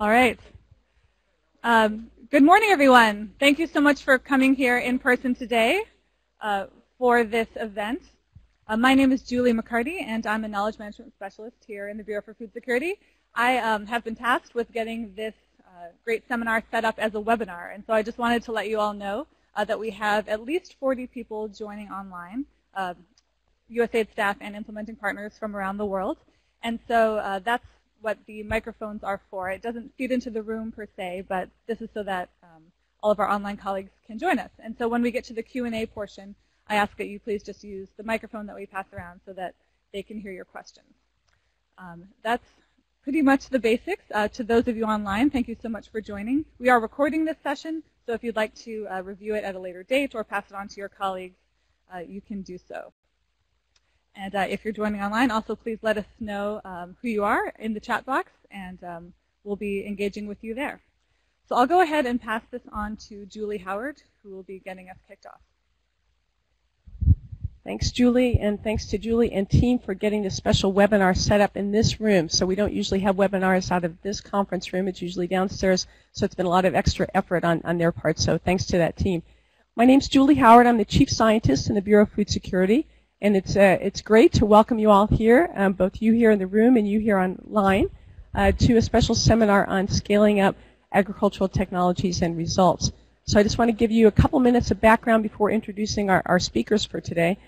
All right. Um, good morning, everyone. Thank you so much for coming here in person today uh, for this event. Uh, my name is Julie McCarty, and I'm a knowledge management specialist here in the Bureau for Food Security. I um, have been tasked with getting this uh, great seminar set up as a webinar, and so I just wanted to let you all know uh, that we have at least 40 people joining online, USAID um, staff and implementing partners from around the world. And so uh, that's what the microphones are for. It doesn't feed into the room per se, but this is so that um, all of our online colleagues can join us. And so when we get to the Q&A portion, I ask that you please just use the microphone that we pass around so that they can hear your questions. Um, that's pretty much the basics. Uh, to those of you online, thank you so much for joining. We are recording this session, so if you'd like to uh, review it at a later date or pass it on to your colleagues, uh, you can do so. And uh, if you're joining online, also please let us know um, who you are in the chat box, and um, we'll be engaging with you there. So I'll go ahead and pass this on to Julie Howard, who will be getting us kicked off. Thanks, Julie, and thanks to Julie and team for getting this special webinar set up in this room. So we don't usually have webinars out of this conference room. It's usually downstairs, so it's been a lot of extra effort on, on their part, so thanks to that team. My name's Julie Howard. I'm the Chief Scientist in the Bureau of Food Security. And it's, uh, it's great to welcome you all here, um, both you here in the room and you here online, uh, to a special seminar on scaling up agricultural technologies and results. So I just want to give you a couple minutes of background before introducing our, our speakers for today.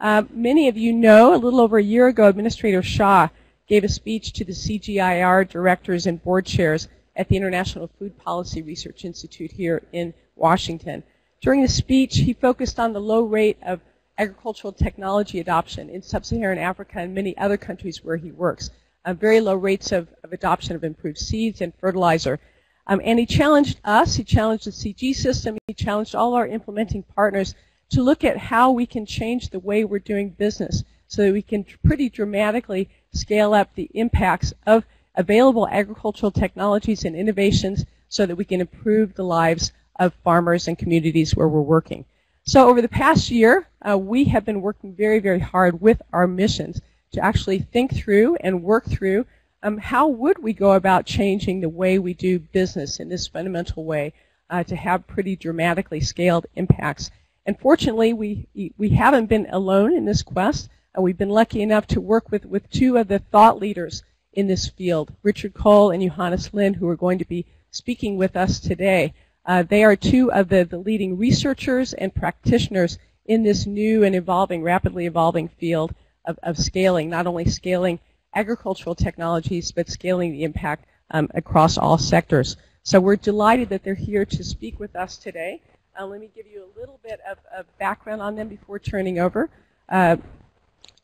Uh, many of you know a little over a year ago, Administrator Shah gave a speech to the CGIAR directors and board chairs at the International Food Policy Research Institute here in Washington. During the speech, he focused on the low rate of agricultural technology adoption in sub-Saharan Africa and many other countries where he works. Uh, very low rates of, of, adoption of improved seeds and fertilizer. Um, and he challenged us, he challenged the CG system, he challenged all our implementing partners to look at how we can change the way we're doing business so that we can pretty dramatically scale up the impacts of available agricultural technologies and innovations so that we can improve the lives of farmers and communities where we're working. So over the past year, uh, we have been working very, very hard with our missions to actually think through and work through um, how would we go about changing the way we do business in this fundamental way uh, to have pretty dramatically scaled impacts. And fortunately, we, we haven't been alone in this quest. Uh, we've been lucky enough to work with, with two of the thought leaders in this field, Richard Kohl and Johannes Linn, who are going to be speaking with us today. Uh, they are two of the, the leading researchers and practitioners in this new and evolving, rapidly evolving field of, of scaling, not only scaling agricultural technologies, but scaling the impact um, across all sectors. So we're delighted that they're here to speak with us today. Uh, let me give you a little bit of, of background on them before turning over. Uh,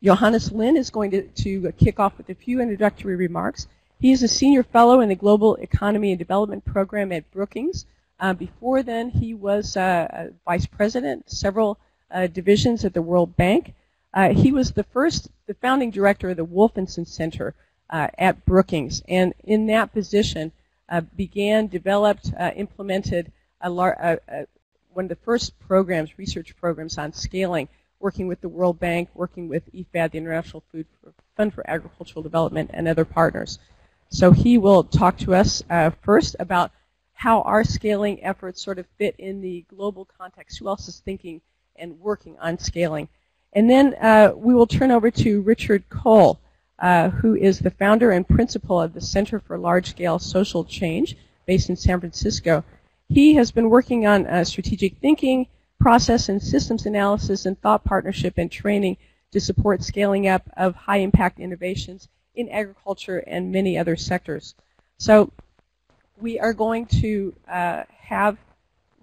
Johannes Linn is going to, to kick off with a few introductory remarks. He is a senior fellow in the Global Economy and Development Program at Brookings, uh, before then, he was uh, vice president, several uh, divisions at the World Bank. Uh, he was the first, the founding director of the Wolfensohn Center uh, at Brookings, and in that position, uh, began, developed, implemented a lar- one of the first programs, research programs on scaling, working with the World Bank, working with IFAD, the International Food Fund for Agricultural Development, and other partners. So he will talk to us first about how our scaling efforts sort of fit in the global context. Who else is thinking and working on scaling? And then uh, we will turn over to Richard Kohl, uh, who is the founder and principal of the Center for Large Scale Social Change based in San Francisco. He has been working on uh, strategic thinking, process and systems analysis, and thought partnership and training to support scaling up of high impact innovations in agriculture and many other sectors. So we are going to uh, have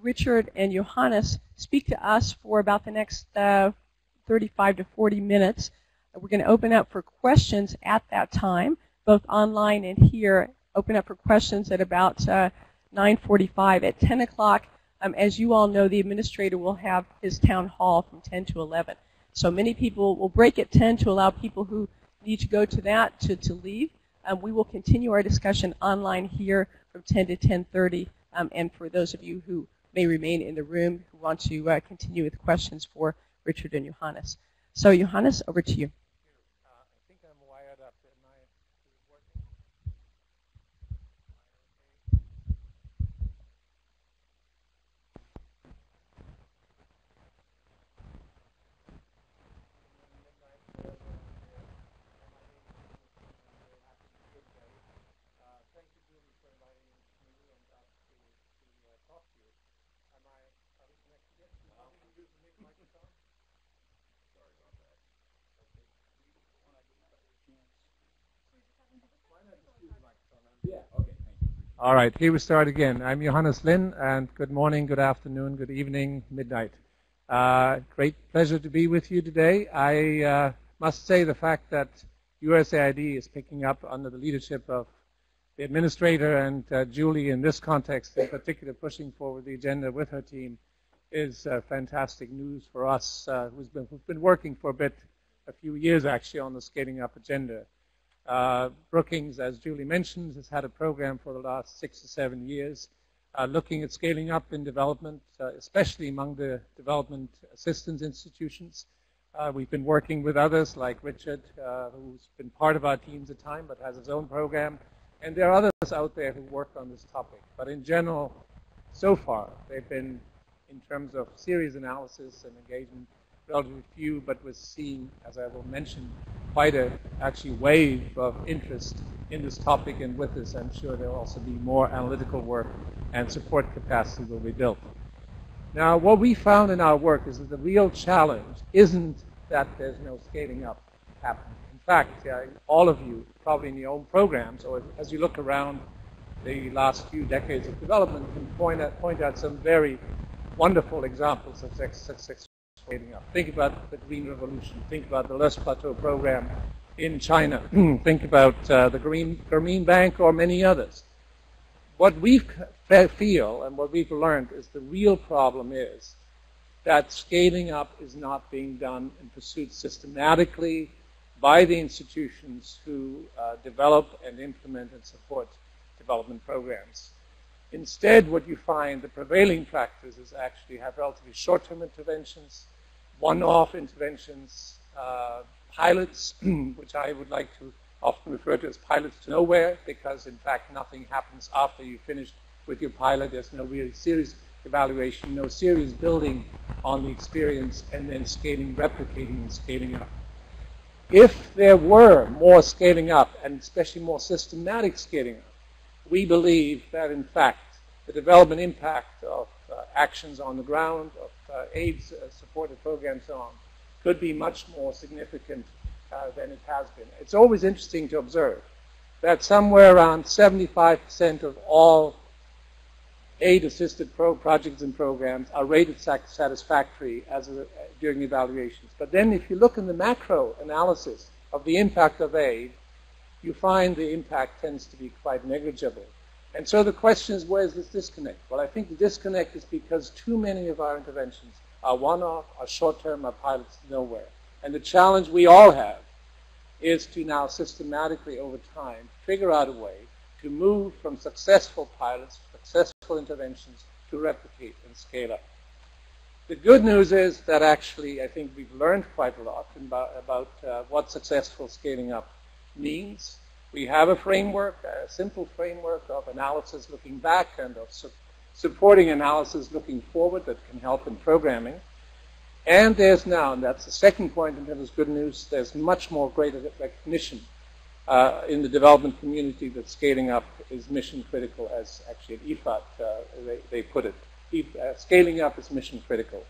Richard and Johannes speak to us for about the next uh, 35 to 40 minutes. We're going to open up for questions at that time, both online and here. Open up for questions at about uh, 9:45. At 10 o'clock, um, as you all know, the administrator will have his town hall from 10 to 11. So many people will break at 10 to allow people who need to go to that to, to leave. Um, we will continue our discussion online here from 10 to 10:30. Um, and for those of you who may remain in the room who want to uh, continue with questions for Richard and Johannes. So Johannes, over to you. All right, here we start again. I'm Johannes Linn, and good morning, good afternoon, good evening, midnight. Uh, great pleasure to be with you today. I uh, must say the fact that USAID is picking up under the leadership of the administrator and uh, Julie in this context in particular pushing forward the agenda with her team is uh, fantastic news for us uh, who's been, who've been working for a bit, a few years actually on the scaling up agenda. Uh, Brookings, as Julie mentioned, has had a program for the last six to seven years uh, looking at scaling up in development, uh, especially among the development assistance institutions. Uh, we've been working with others like Richard, uh, who's been part of our teams at time but has his own program. And there are others out there who work on this topic. But in general, so far, they've been, in terms of serious analysis and engagement, relatively few, but we're seeing, as I will mention, quite a actually wave of interest in this topic. And with this, I'm sure there will also be more analytical work and support capacity will be built. Now, what we found in our work is that the real challenge isn't that there's no scaling up happening. In fact, uh, all of you, probably in your own programs, or as you look around the last few decades of development, can point out, point out some very wonderful examples of success up. Think about the Green Revolution. Think about the Loess Plateau program in China. Think about uh, the Green, Grameen Bank or many others. What we feel and what we've learned is the real problem is that scaling up is not being done and pursued systematically by the institutions who uh, develop and implement and support development programs. Instead, what you find, the prevailing practice is actually have relatively short-term interventions, one-off interventions, uh, pilots, which I would like to often refer to as pilots to nowhere, because in fact nothing happens after you finish with your pilot. There's no really serious evaluation, no serious building on the experience, and then scaling, replicating, and scaling up. If there were more scaling up, and especially more systematic scaling up, we believe that in fact the development impact of uh, actions on the ground, of AIDS uh, supported programs, on, could be much more significant uh, than it has been. It's always interesting to observe that somewhere around 75% of all aid-assisted pro projects and programs are rated satisfactory as a, during evaluations. But then if you look in the macro analysis of the impact of aid, you find the impact tends to be quite negligible. And so the question is, where is this disconnect? Well, I think the disconnect is because too many of our interventions are one-off, are short-term, are pilots nowhere. And the challenge we all have is to now systematically over time figure out a way to move from successful pilots, to successful interventions to replicate and scale up. The good news is that actually I think we've learned quite a lot about, about uh, what successful scaling up means. We have a framework, a simple framework of analysis looking back and of su supporting analysis looking forward that can help in programming. And there's now, and that's the second and in terms good news, there's much more greater recognition uh, in the development community that scaling up is mission critical, as actually at IFAD uh, they, they, put it. Uh, scaling up is mission critical.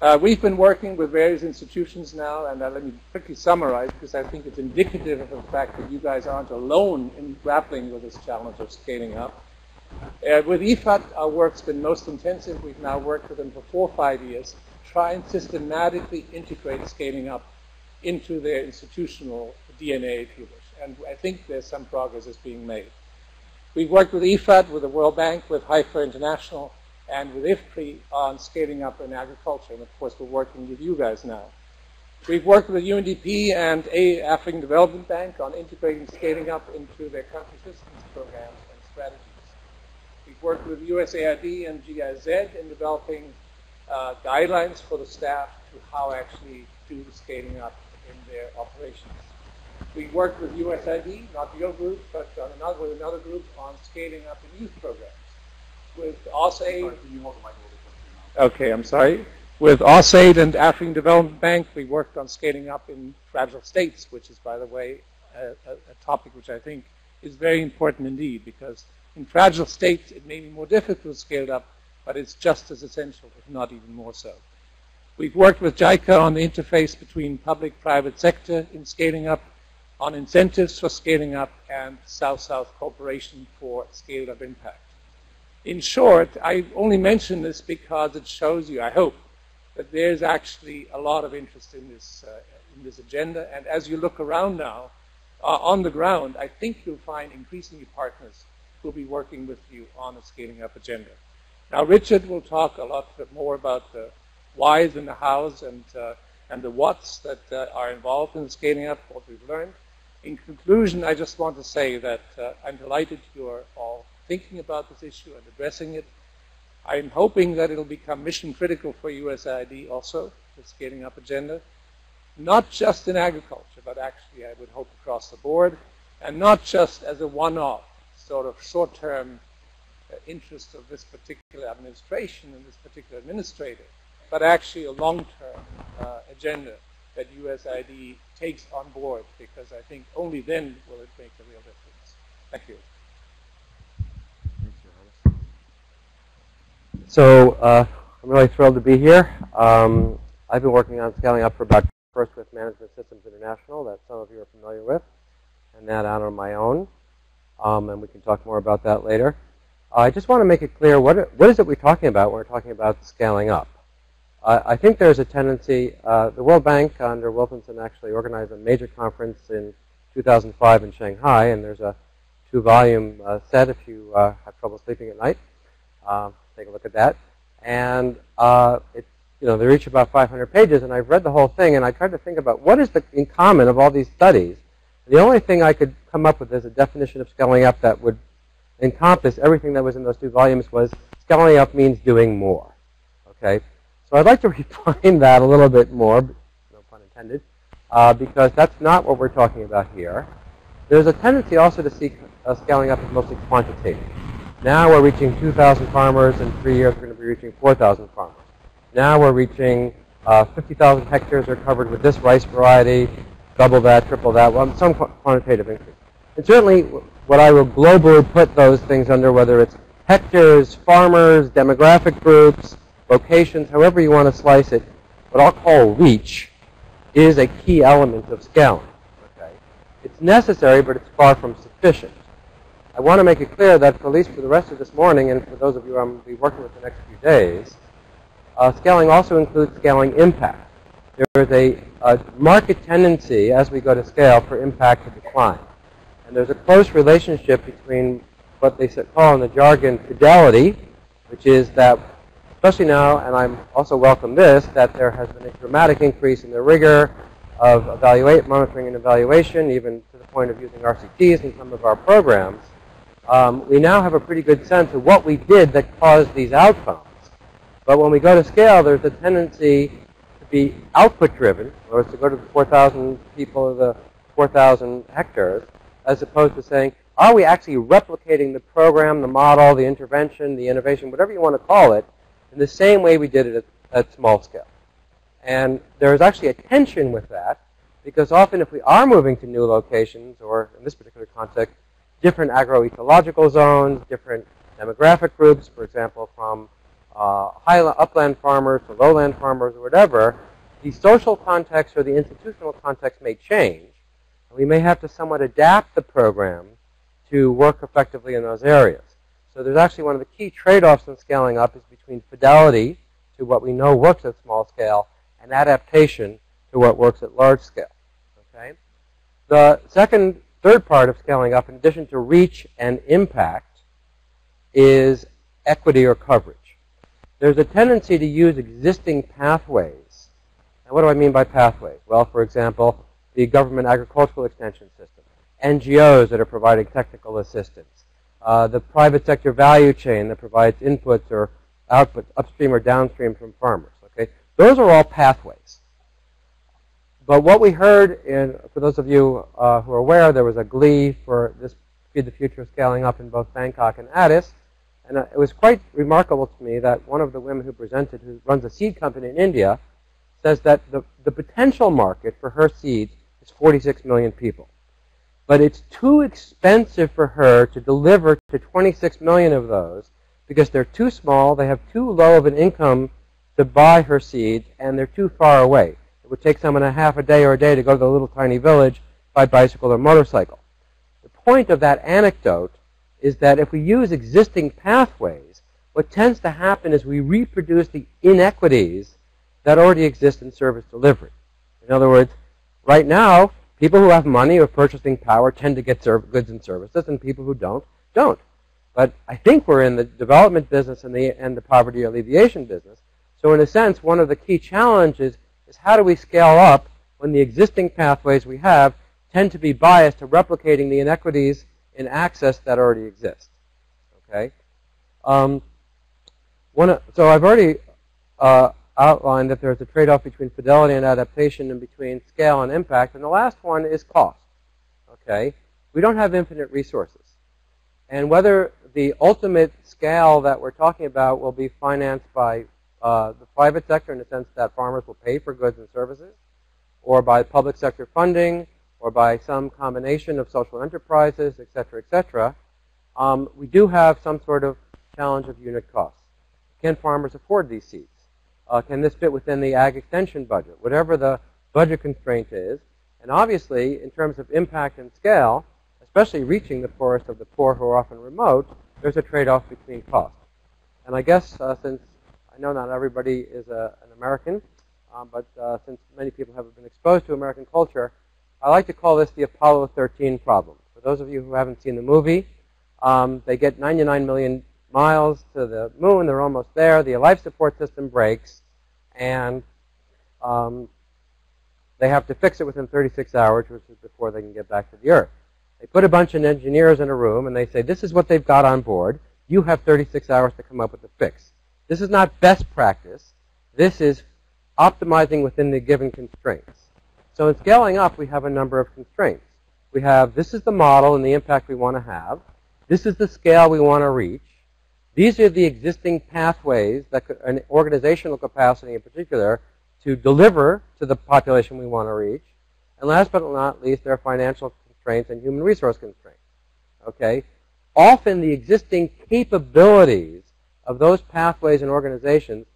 Uh, we've been working with various institutions now, and uh, let me quickly summarize because I think it's indicative of the fact that you guys aren't alone in grappling with this challenge of scaling up. Uh, with IFAD, our work's been most intensive. We've now worked with them for four or five years, try and systematically integrate scaling up into their institutional DNA, if you wish. And I think there's some progress that's being made. We've worked with IFAD, with the World Bank, with Heifer International, and with IFPRI on scaling up in agriculture. And of course, we're working with you guys now. We've worked with UNDP and a African Development Bank on integrating scaling up into their country assistance programs and strategies. We've worked with USAID and GIZ in developing uh, guidelines for the staff to how actually do the scaling up in their operations. We worked with USAID, not your group, but another, with another group on scaling up in youth programs. With AusAid, okay, I'm sorry. With AusAid and African Development Bank, we worked on scaling up in fragile states, which is, by the way, a, a, a topic which I think is very important indeed, because in fragile states it may be more difficult to scale up, but it's just as essential, if not even more so. We've worked with JICA on the interface between public-private sector in scaling up on incentives for scaling up and South-South cooperation for scaled-up impact. In short, I only mention this because it shows you, I hope, that there's actually a lot of interest in this, uh, in this agenda. And as you look around now, uh, on the ground, I think you'll find increasingly partners who'll be working with you on a scaling up agenda. Now, Richard will talk a lot more about the whys and the hows and, uh, and the whats that uh, are involved in scaling up what we've learned. In conclusion, I just want to say that uh, I'm delighted you are all thinking about this issue and addressing it. I'm hoping that it'll become mission critical for USAID also, the scaling up agenda not just in agriculture, but actually I would hope across the board, and not just as a one-off sort of short-term uh, interest of this particular administration and this particular administrator, but actually a long-term uh, agenda that USID takes on board, because I think only then will it make a real difference. Thank you. So uh, I'm really thrilled to be here. Um, I've been working on scaling up for about First with Management Systems International that some of you are familiar with, and that out on my own. Um, and we can talk more about that later. Uh, I just want to make it clear, what, what is it we're talking about when we're talking about scaling up? I think there's a tendency, uh, the World Bank under Wolfensohn actually organized a major conference in 2005 in Shanghai, and there's a two-volume uh, set if you have trouble sleeping at night. Uh, take a look at that. And it you know, they reach about 500 pages, and I've read the whole thing, and I tried to think about what is the in common of all these studies. The only thing I could come up with as a definition of scaling up that would encompass everything that was in those two volumes was scaling up means doing more. Okay, so I'd like to refine that a little bit more, no pun intended, uh, because that's not what we're talking about here. There's a tendency also to see uh, scaling up as mostly quantitative. Now we're reaching 2,000 farmers. In three years, we're going to be reaching 4,000 farmers. Now we're reaching uh, 50,000 hectares are covered with this rice variety, double that, triple that, well, some quantitative increase. And certainly what I will globally put those things under, whether it's hectares, farmers, demographic groups, locations, however you want to slice it, what I'll call reach is a key element of scaling. Okay? It's necessary, but it's far from sufficient. I want to make it clear that, for, at least for the rest of this morning, and for those of you I'm going to be working with the next few days, uh, scaling also includes scaling impact. There is a, a market tendency as we go to scale for impact to decline. And there's a close relationship between what they call in the jargon fidelity, which is that, especially now, and I'm also welcome this, that there has been a dramatic increase in the rigor of evaluate, monitoring and evaluation, even to the point of using RCTs in some of our programs. Um, we now have a pretty good sense of what we did that caused these outcomes. But when we go to scale, there's a tendency to be output driven, or to go to the 4,000 people or the 4,000 hectares, as opposed to saying, are we actually replicating the program, the model, the intervention, the innovation, whatever you want to call it, in the same way we did it at, at small scale? And there is actually a tension with that, because often if we are moving to new locations, or in this particular context, different agroecological zones, different demographic groups, for example, from uh, high, upland farmers to lowland farmers or whatever, the social context or the institutional context may change. We may have to somewhat adapt the program to work effectively in those areas. So there's actually one of the key trade-offs in scaling up is between fidelity to what we know works at small scale and adaptation to what works at large scale. Okay? The second, third part of scaling up, in addition to reach and impact, is equity or coverage there's a tendency to use existing pathways. And what do I mean by pathways? Well, for example, the government agricultural extension system, NGOs that are providing technical assistance, uh, the private sector value chain that provides inputs or outputs upstream or downstream from farmers. Okay, those are all pathways. But what we heard, in, for those of you uh, who are aware, there was a GLEE for this Feed the Future scaling up in both Bangkok and Addis. And uh, it was quite remarkable to me that one of the women who presented, who runs a seed company in India, says that the, the potential market for her seeds is 46 million people. But it's too expensive for her to deliver to 26 million of those because they're too small, they have too low of an income to buy her seeds, and they're too far away. It would take someone a half a day or a day to go to the little tiny village, by bicycle or motorcycle. The point of that anecdote is that if we use existing pathways, what tends to happen is we reproduce the inequities that already exist in service delivery. In other words, right now, people who have money or purchasing power tend to get goods and services, and people who don't, don't. But I think we're in the development business and the, and the poverty alleviation business. So in a sense, one of the key challenges is how do we scale up when the existing pathways we have tend to be biased to replicating the inequities in access that already exist. Okay. Um, one, so I've already uh, outlined that there's a trade-off between fidelity and adaptation and between scale and impact. And the last one is cost. Okay. We don't have infinite resources. And whether the ultimate scale that we're talking about will be financed by uh, the private sector in the sense that farmers will pay for goods and services, or by public sector funding, or by some combination of social enterprises, et cetera, et cetera, um, we do have some sort of challenge of unit costs. Can farmers afford these seeds? Uh, can this fit within the ag extension budget? Whatever the budget constraint is. And obviously, in terms of impact and scale, especially reaching the poorest of the poor who are often remote, there's a trade-off between cost. And I guess uh, since I know not everybody is a, an American, um, but uh, since many people have been exposed to American culture, I like to call this the Apollo 13 problem. For those of you who haven't seen the movie, um, they get 99 million miles to the moon. They're almost there. The life support system breaks, and um, they have to fix it within 36 hours, which is before they can get back to the Earth. They put a bunch of engineers in a room, and they say, this is what they've got on board. You have 36 hours to come up with a fix. This is not best practice. This is optimizing within the given constraints. So in scaling up, we have a number of constraints. We have this is the model and the impact we want to have. This is the scale we want to reach. These are the existing pathways, that an organizational capacity in particular, to deliver to the population we want to reach. And last but not least, there are financial constraints and human resource constraints. Okay? Often the existing capabilities of those pathways and organizations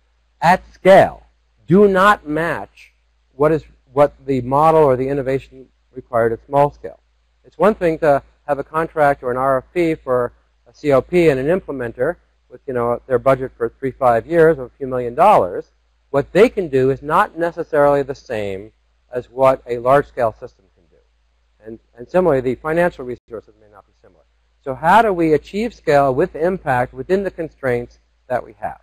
at scale do not match what is what the model or the innovation required at small scale. It's one thing to have a contract or an RFP for a COP and an implementer with you know their budget for three five years of a few million dollars. What they can do is not necessarily the same as what a large scale system can do. And, and similarly, the financial resources may not be similar. So how do we achieve scale with impact within the constraints that we have?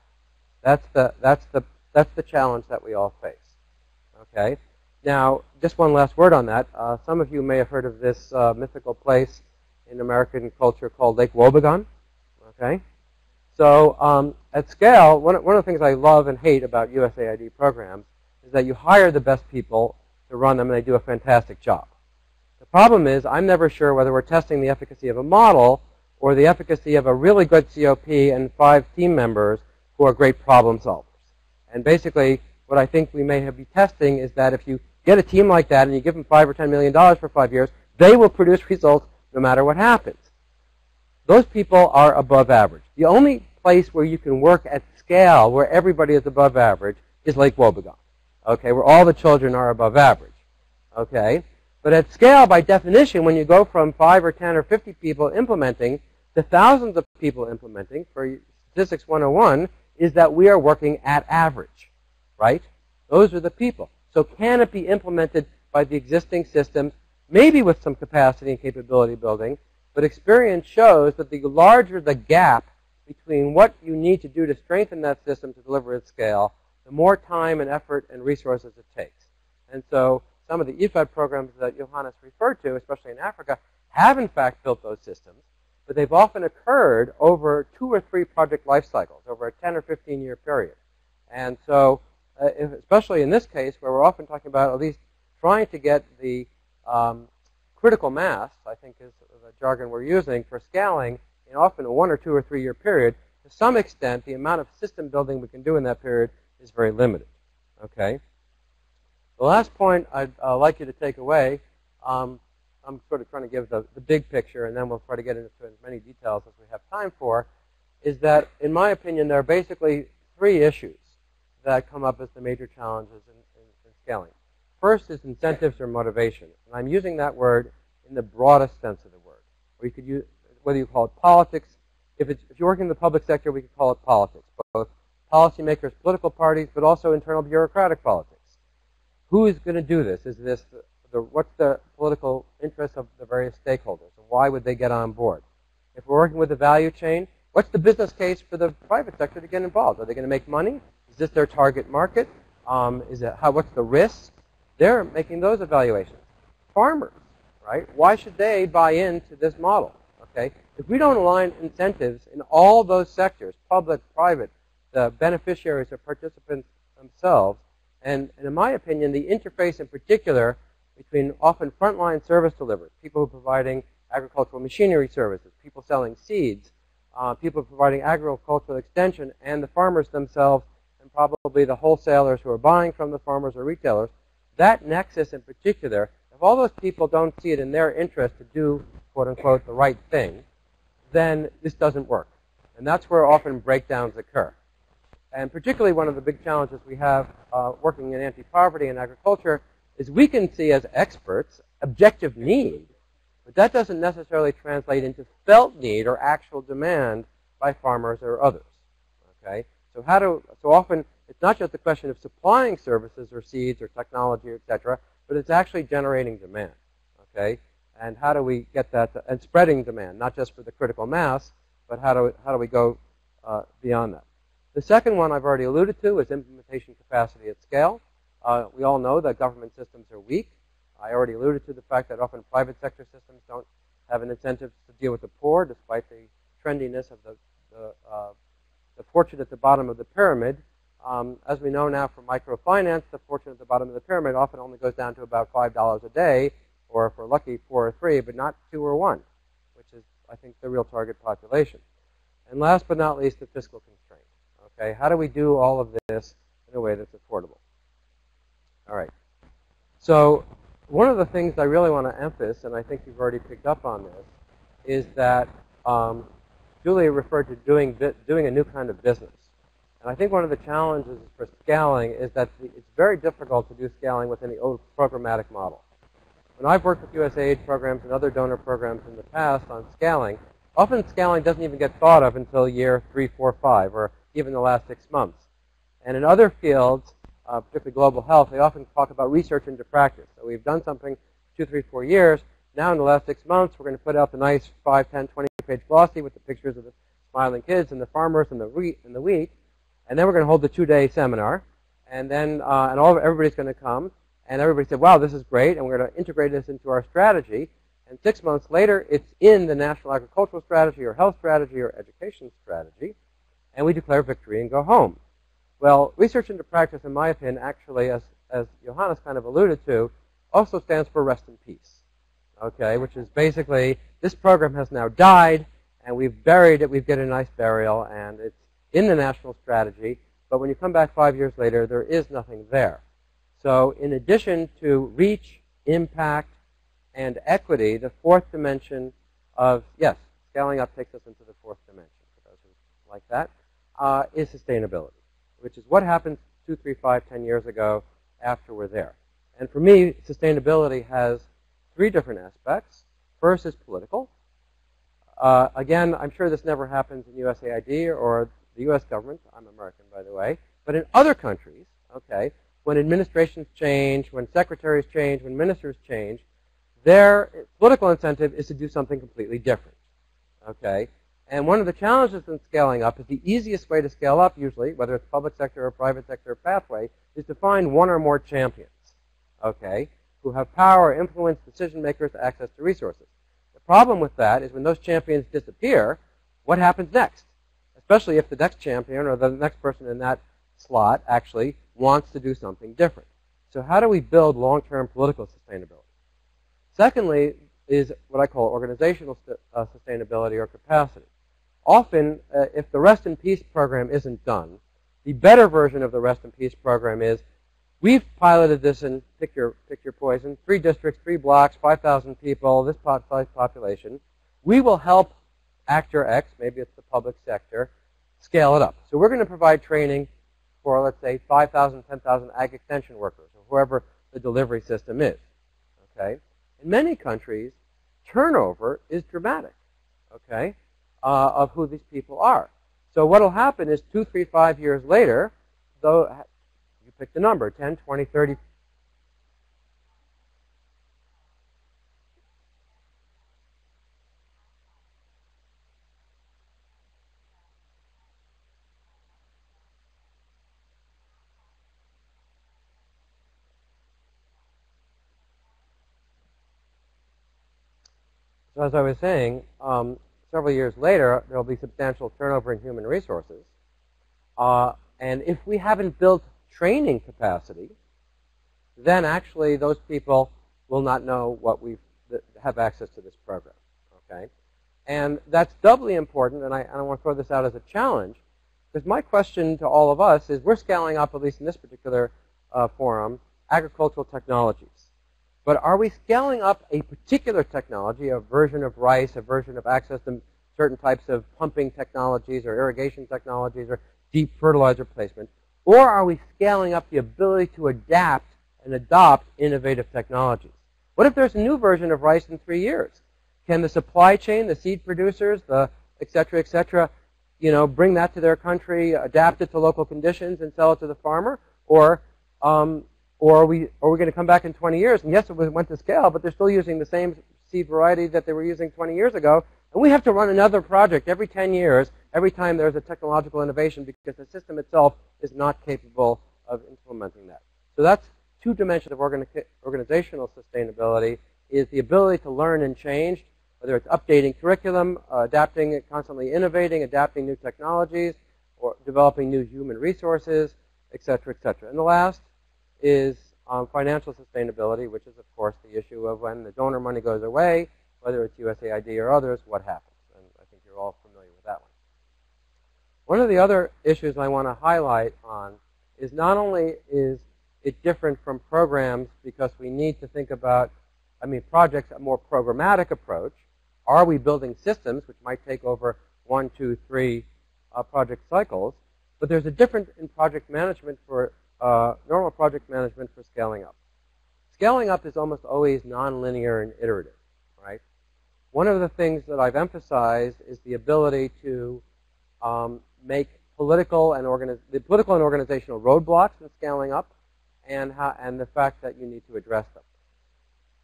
That's the, that's the, that's the challenge that we all face. Okay? Now, just one last word on that. Uh, some of you may have heard of this uh, mythical place in American culture called Lake Wobegon. Okay? So um, at scale, one, one of the things I love and hate about USAID programs is that you hire the best people to run them and they do a fantastic job. The problem is I'm never sure whether we're testing the efficacy of a model or the efficacy of a really good COP and five team members who are great problem solvers. And basically, what I think we may have be testing is that if you get a team like that and you give them five or ten million dollars for five years, they will produce results no matter what happens. Those people are above average. The only place where you can work at scale where everybody is above average is Lake Wobegon. Okay, where all the children are above average. Okay? But at scale, by definition, when you go from 5 or 10 or 50 people implementing to thousands of people implementing, for Statistics 101, is that we are working at average. Right? Those are the people. So can it be implemented by the existing systems, maybe with some capacity and capability building, but experience shows that the larger the gap between what you need to do to strengthen that system to deliver at scale, the more time and effort and resources it takes. And so some of the IFAD programs that Johannes referred to, especially in Africa, have in fact built those systems, but they've often occurred over two or three project life cycles, over a 10 or 15 year period. And so uh, especially in this case where we're often talking about at least trying to get the um, critical mass, I think is the jargon we're using for scaling in often a one or two or three year period, to some extent the amount of system building we can do in that period is very limited. Okay? The last point I'd uh, like you to take away, um, I'm sort of trying to give the, the big picture and then we'll try to get into as many details as we have time for, is that in my opinion there are basically three issues that come up as the major challenges in, in, in scaling. First is incentives or motivation. And I'm using that word in the broadest sense of the word. Or you could use, whether you call it politics, if, it's, if you're working in the public sector, we could call it politics, both policymakers, political parties, but also internal bureaucratic politics. Who is going to do this? Is this the, what's the political interest of the various stakeholders? And why would they get on board? If we're working with the value chain, what's the business case for the private sector to get involved? Are they going to make money? Is this their target market? Um, is it how? What's the risk? They're making those evaluations. Farmers, right? Why should they buy into this model? Okay, if we don't align incentives in all those sectors, public, private, the beneficiaries or participants themselves, and, and in my opinion, the interface in particular between often frontline service deliverers, people who are providing agricultural machinery services, people selling seeds, uh, people providing agricultural extension, and the farmers themselves, and probably the wholesalers who are buying from the farmers or retailers, that nexus in particular, if all those people don't see it in their interest to do, quote unquote, the right thing, then this doesn't work. And that's where often breakdowns occur. And particularly one of the big challenges we have uh, working in anti-poverty and agriculture is we can see as experts objective need, but that doesn't necessarily translate into felt need or actual demand by farmers or others. Okay? So how do so often it's not just a question of supplying services or seeds or technology, etc., but it's actually generating demand. Okay? And how do we get that to, and spreading demand, not just for the critical mass, but how do how do we go uh, beyond that? The second one I've already alluded to is implementation capacity at scale. Uh, we all know that government systems are weak. I already alluded to the fact that often private sector systems don't have an incentive to deal with the poor, despite the trendiness of the, the, uh, the fortune at the bottom of the pyramid. Um, as we know now from microfinance, the fortune at the bottom of the pyramid often only goes down to about $5 a day, or if we're lucky, four or three, but not two or one, which is, I think, the real target population. And last but not least, the fiscal constraint. Okay, how do we do all of this in a way that's affordable? All right. So one of the things I really want to emphasize, and I think you've already picked up on this, is that um, Julia referred to doing doing a new kind of business. And I think one of the challenges for scaling is that it's very difficult to do scaling within the old programmatic model. When I've worked with USAID programs and other donor programs in the past on scaling, often scaling doesn't even get thought of until year three, four, five, or even the last six months. And in other fields, uh, particularly global health, they often talk about research into practice. So we've done something two, three, four years. Now in the last six months, we're going to put out the nice 5, 10, 20 page glossy with the pictures of the smiling kids and the farmers and the wheat and the wheat. And then we're going to hold the two-day seminar. And then uh, and all everybody's going to come. And everybody said, wow, this is great. And we're going to integrate this into our strategy. And six months later, it's in the National Agricultural Strategy or Health Strategy or Education Strategy and we declare victory and go home. Well, research into practice, in my opinion, actually, as, as Johannes kind of alluded to, also stands for rest in peace. Okay, which is basically this program has now died, and we've buried it. We've got a nice burial, and it's in the national strategy. But when you come back five years later, there is nothing there. So, in addition to reach, impact, and equity, the fourth dimension of yes, scaling up takes us into the fourth dimension for those who like that uh, is sustainability, which is what happened two, three, five, ten years ago after we're there. And for me, sustainability has three different aspects. First is political. Uh, again, I'm sure this never happens in USAID or the U.S. government. I'm American, by the way. But in other countries, okay, when administrations change, when secretaries change, when ministers change, their political incentive is to do something completely different. Okay? And one of the challenges in scaling up is the easiest way to scale up, usually, whether it's public sector or private sector pathway, is to find one or more champions, okay, who have power, influence, decision makers, access to resources. The problem with that is when those champions disappear, what happens next? Especially if the next champion or the next person in that slot actually wants to do something different. So how do we build long-term political sustainability? Secondly, is what I call organizational uh, sustainability or capacity often, uh, if the Rest in Peace program isn't done, the better version of the Rest in Peace program is we've piloted this in pick your, pick your poison, three districts, three blocks, 5,000 people, this size population. We will help actor X, maybe it's the public sector, scale it up. So we're going to provide training for, let's say, 5,000, 10,000 ag extension workers, or whoever the delivery system is. Okay? In many countries, turnover is dramatic, okay, uh, of who these people are. So what will happen is two, three, five years later, though you pick the number, 10, 20, 30, So as I was saying, um, several years later, there will be substantial turnover in human resources. Uh, and if we haven't built training capacity, then actually those people will not know what we have access to this program. Okay, and that's doubly important. And I, and I want to throw this out as a challenge because my question to all of us is: we're scaling up, at least in this particular uh, forum, agricultural technologies. But are we scaling up a particular technology, a version of rice, a version of access to certain types of pumping technologies or irrigation technologies or deep fertilizer placement? Or are we scaling up the ability to adapt and adopt innovative technologies? What if there's a new version of rice in three years? Can the supply chain, the seed producers, the et cetera, et cetera, you know, bring that to their country, adapt it to local conditions, and sell it to the farmer? Or um, or are we, are we going to come back in 20 years? And yes, it went to scale, but they're still using the same seed variety that they were using 20 years ago. And we have to run another project every 10 years, every time there's a technological innovation, because the system itself is not capable of implementing that. So that's two dimensions of organi organizational sustainability, is the ability to learn and change, whether it's updating curriculum, uh, adapting, constantly innovating, adapting new technologies, or developing new human resources, et cetera, et cetera. And the last is um, financial sustainability, which is, of course, the issue of when the donor money goes away, whether it's USAID or others, what happens. And I think you're all familiar with that one. One of the other issues I want to highlight on is not only is it different from programs because we need to think about, I mean, projects, a more programmatic approach. Are we building systems, which might take over one, two, three uh, project cycles? But there's a difference in project management for uh, normal project management for scaling up. Scaling up is almost always nonlinear and iterative, right? One of the things that I've emphasized is the ability to um, make political and the political and organizational roadblocks in scaling up, and how, and the fact that you need to address them.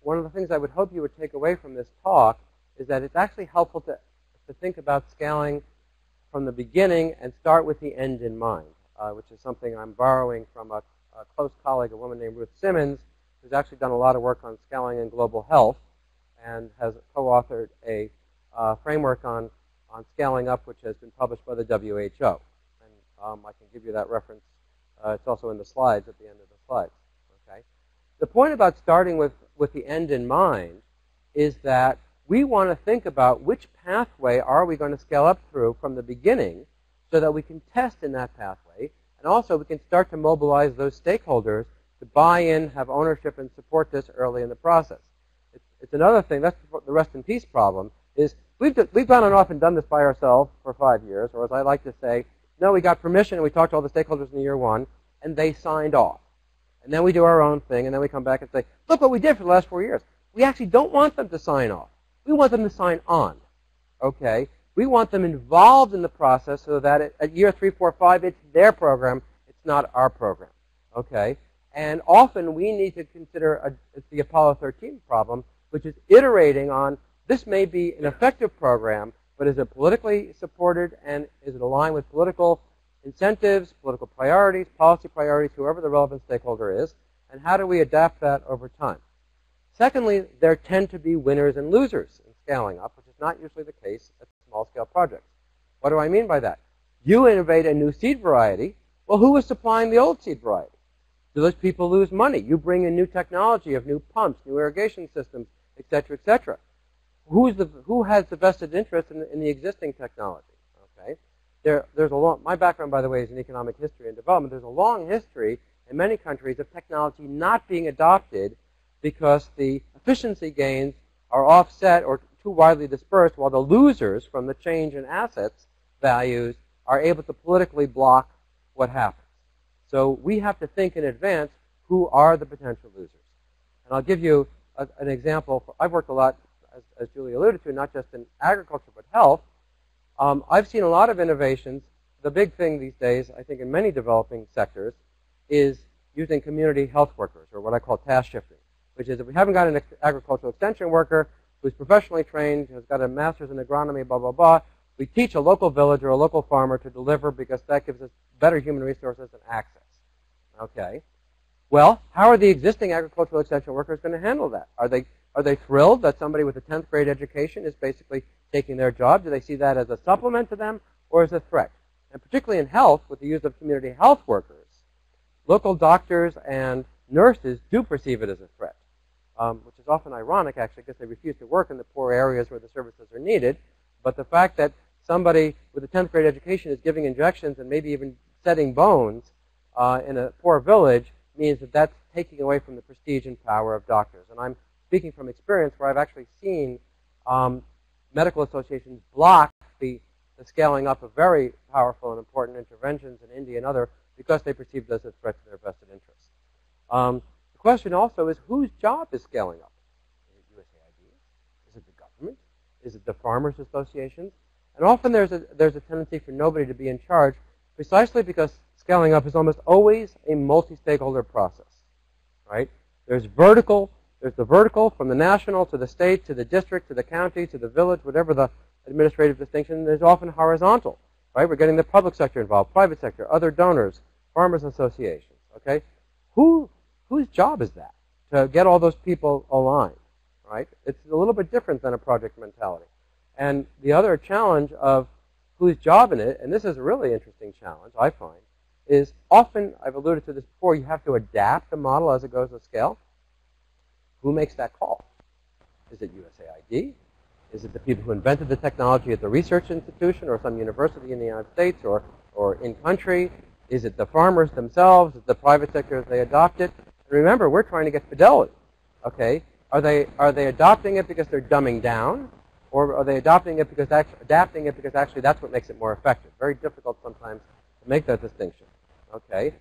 One of the things I would hope you would take away from this talk is that it's actually helpful to to think about scaling from the beginning and start with the end in mind uh, which is something I'm borrowing from a, a, close colleague, a woman named Ruth Simmons, who's actually done a lot of work on scaling and global health and has co-authored a uh, framework on, on scaling up, which has been published by the WHO. And um, I can give you that reference. Uh, it's also in the slides at the end of the slides. Okay. The point about starting with, with the end in mind is that we want to think about which pathway are we going to scale up through from the beginning so that we can test in that pathway. And also we can start to mobilize those stakeholders to buy in, have ownership, and support this early in the process. It's, it's another thing, that's the rest in peace problem, is we've, we've gone off and done this by ourselves for five years, or as I like to say, no, we got permission and we talked to all the stakeholders in the year one, and they signed off. And then we do our own thing, and then we come back and say, look what we did for the last four years. We actually don't want them to sign off. We want them to sign on. Okay? We want them involved in the process so that at year three, four, five, it's their program. It's not our program. Okay? And often we need to consider a, the Apollo 13 problem, which is iterating on this may be an effective program, but is it politically supported and is it aligned with political incentives, political priorities, policy priorities, whoever the relevant stakeholder is, and how do we adapt that over time? Secondly, there tend to be winners and losers in scaling up, which is not usually the case at small-scale projects. What do I mean by that? You innovate a new seed variety. Well, who is supplying the old seed variety? Do those people lose money? You bring in new technology of new pumps, new irrigation systems, et cetera, et cetera. Who's the, who has the vested interest in the, in the existing technology? Okay, there, there's a long. My background, by the way, is in economic history and development. There's a long history in many countries of technology not being adopted because the efficiency gains are offset or too widely dispersed, while the losers from the change in assets values are able to politically block what happens. So we have to think in advance who are the potential losers. And I'll give you a, an example. I've worked a lot as, as Julie alluded to, not just in agriculture but health, um, I've seen a lot of innovations. The big thing these days, I think, in many developing sectors, is using community health workers, or what I call task shifting, which is if we haven't got an agricultural extension worker who's professionally trained, has got a master's in agronomy, blah, blah, blah, we teach a local village or a local farmer to deliver because that gives us better human resources and access. Okay. Well, how are the existing agricultural extension workers going to handle that? Are they are they thrilled that somebody with a 10th grade education is basically taking their job? Do they see that as a supplement to them or as a threat? And particularly in health, with the use of community health workers, local doctors and nurses do perceive it as a threat, um, which is often ironic, actually, because they refuse to work in the poor areas where the services are needed. But the fact that somebody with a 10th grade education is giving injections and maybe even setting bones uh, in a poor village means that that's taking away from the prestige and power of doctors. And I'm speaking from experience where I've actually seen um, medical associations block the, the, scaling up of very powerful and important interventions in India and other because they perceive those as a threat to their vested interests. Um, question also is whose job is scaling up? Is it USAID? Is it the government? Is it the farmers associations? And often there's a, there's a tendency for nobody to be in charge precisely because scaling up is almost always a multi-stakeholder process, right? There's vertical, there's the vertical from the national to the state to the district to the county to the village, whatever the administrative distinction. There's often horizontal, right? We're getting the public sector involved, private sector, other donors, farmers associations, okay? Who, whose job is that to get all those people aligned, right? It's a little bit different than a project mentality. And the other challenge of whose job in it, and this is a really interesting challenge, I find, is often, I've alluded to this before, you have to adapt the model as it goes to scale. Who makes that call? Is it USAID? Is it the people who invented the technology at the research institution or some university in the United States or, or in country? Is it the farmers themselves? Is it the private sector as they adopt it? Remember, we're trying to get fidelity. Okay? Are they, are they adopting it because they're dumbing down? Or are they adopting it because actually, adapting it because actually that's what makes it more effective? Very difficult sometimes to make that distinction. Okay?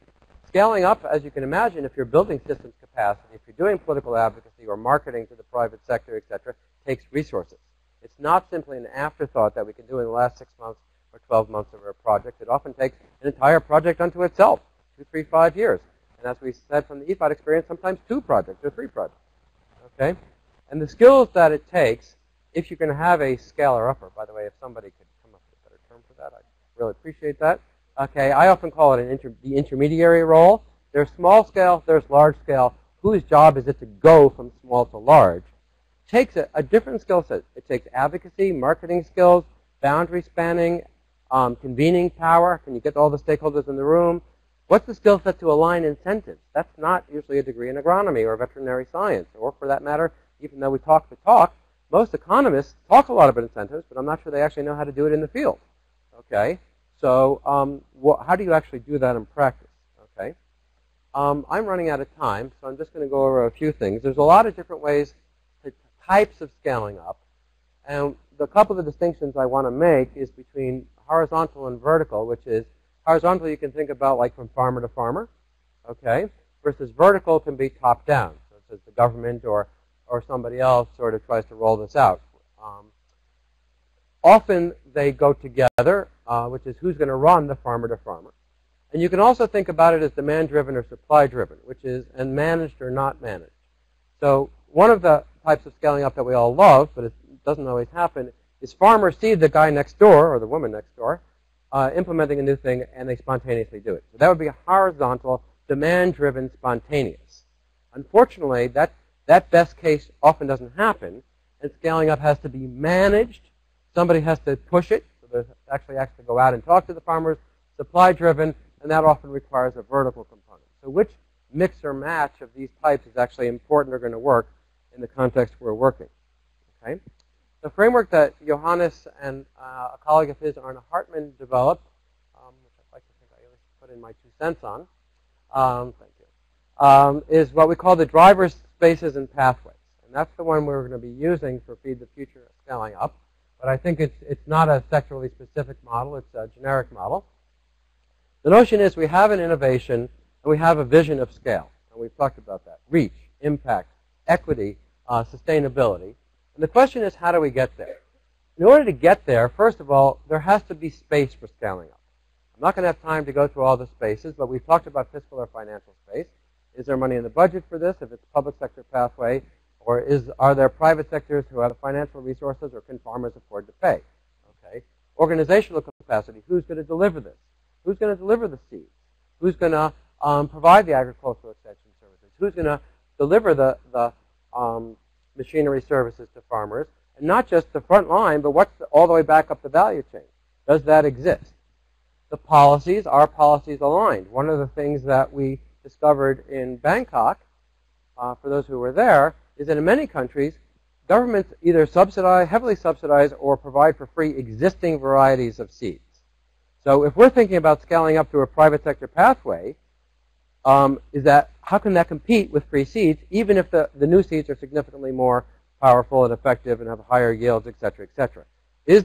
Scaling up, as you can imagine, if you're building systems capacity, if you're doing political advocacy or marketing to the private sector, etc., takes resources. It's not simply an afterthought that we can do in the last six months or 12 months of a project. It often takes an entire project unto itself, two, three, five years. And as we said from the IFAD experience, sometimes two projects or three projects. Okay? And the skills that it takes, if you can have a scalar upper, by the way, if somebody could come up with a better term for that, I'd really appreciate that. Okay, I often call it an inter, the intermediary role. There's small scale, there's large scale. Whose job is it to go from small to large? Takes a, a different skill set. It takes advocacy, marketing skills, boundary spanning, um, convening power. Can you get all the stakeholders in the room? What's the skill set to align incentives? That's not usually a degree in agronomy or veterinary science, or for that matter, even though we talk the talk, most economists talk a lot about incentives, but I'm not sure they actually know how to do it in the field. Okay, so um, how do you actually do that in practice? Okay. Um, I'm running out of time, so I'm just going to go over a few things. There's a lot of different ways, types of scaling up. And the couple of distinctions I want to make is between horizontal and vertical, which is horizontal you can think about like from farmer to farmer, okay, versus vertical can be top down. So it says the government or, or somebody else sort of tries to roll this out. Um, often they go together uh, which is who's going to run the farmer to farmer. And you can also think about it as demand-driven or supply-driven, which is and managed or not managed. So one of the types of scaling up that we all love, but it doesn't always happen, is farmers see the guy next door or the woman next door uh, implementing a new thing and they spontaneously do it. So that would be a horizontal, demand-driven, spontaneous. Unfortunately, that, that best case often doesn't happen, and scaling up has to be managed. Somebody has to push it so there's actually to go out and talk to the farmers, supply driven, and that often requires a vertical component. So which mix or match of these types is actually important or going to work in the context we're working. Okay? The framework that Johannes and uh, a colleague of his, Arna Hartmann, developed, um, which I'd like to think I at least put in my two cents on, um, thank you, um, is what we call the driver spaces and pathways. And that's the one we're going to be using for Feed the Future scaling up but I think it's, it's not a sectorally specific model. It's a generic model. The notion is we have an innovation and we have a vision of scale. And we've talked about that. Reach, impact, equity, uh, sustainability. And the question is, how do we get there? In order to get there, first of all, there has to be space for scaling up. I'm not going to have time to go through all the spaces, but we've talked about fiscal or financial space. Is there money in the budget for this if it's public sector pathway? Or is, are there private sectors who have the financial resources or can farmers afford to pay? Okay. Organizational capacity. Who's going to deliver this? Who's going to deliver the seeds? Who's going to um, provide the agricultural extension services? Who's going to deliver the, the um, machinery services to farmers? And not just the front line, but what's the, all the way back up the value chain? Does that exist? The policies, are policies aligned? One of the things that we discovered in Bangkok, uh, for those who were there, is that in many countries, governments either subsidize, heavily subsidize, or provide for free existing varieties of seeds. So if we're thinking about scaling up to a private sector pathway, um, is that how can that compete with free seeds, even if the, the new seeds are significantly more powerful and effective and have higher yields, et cetera, et cetera? Is,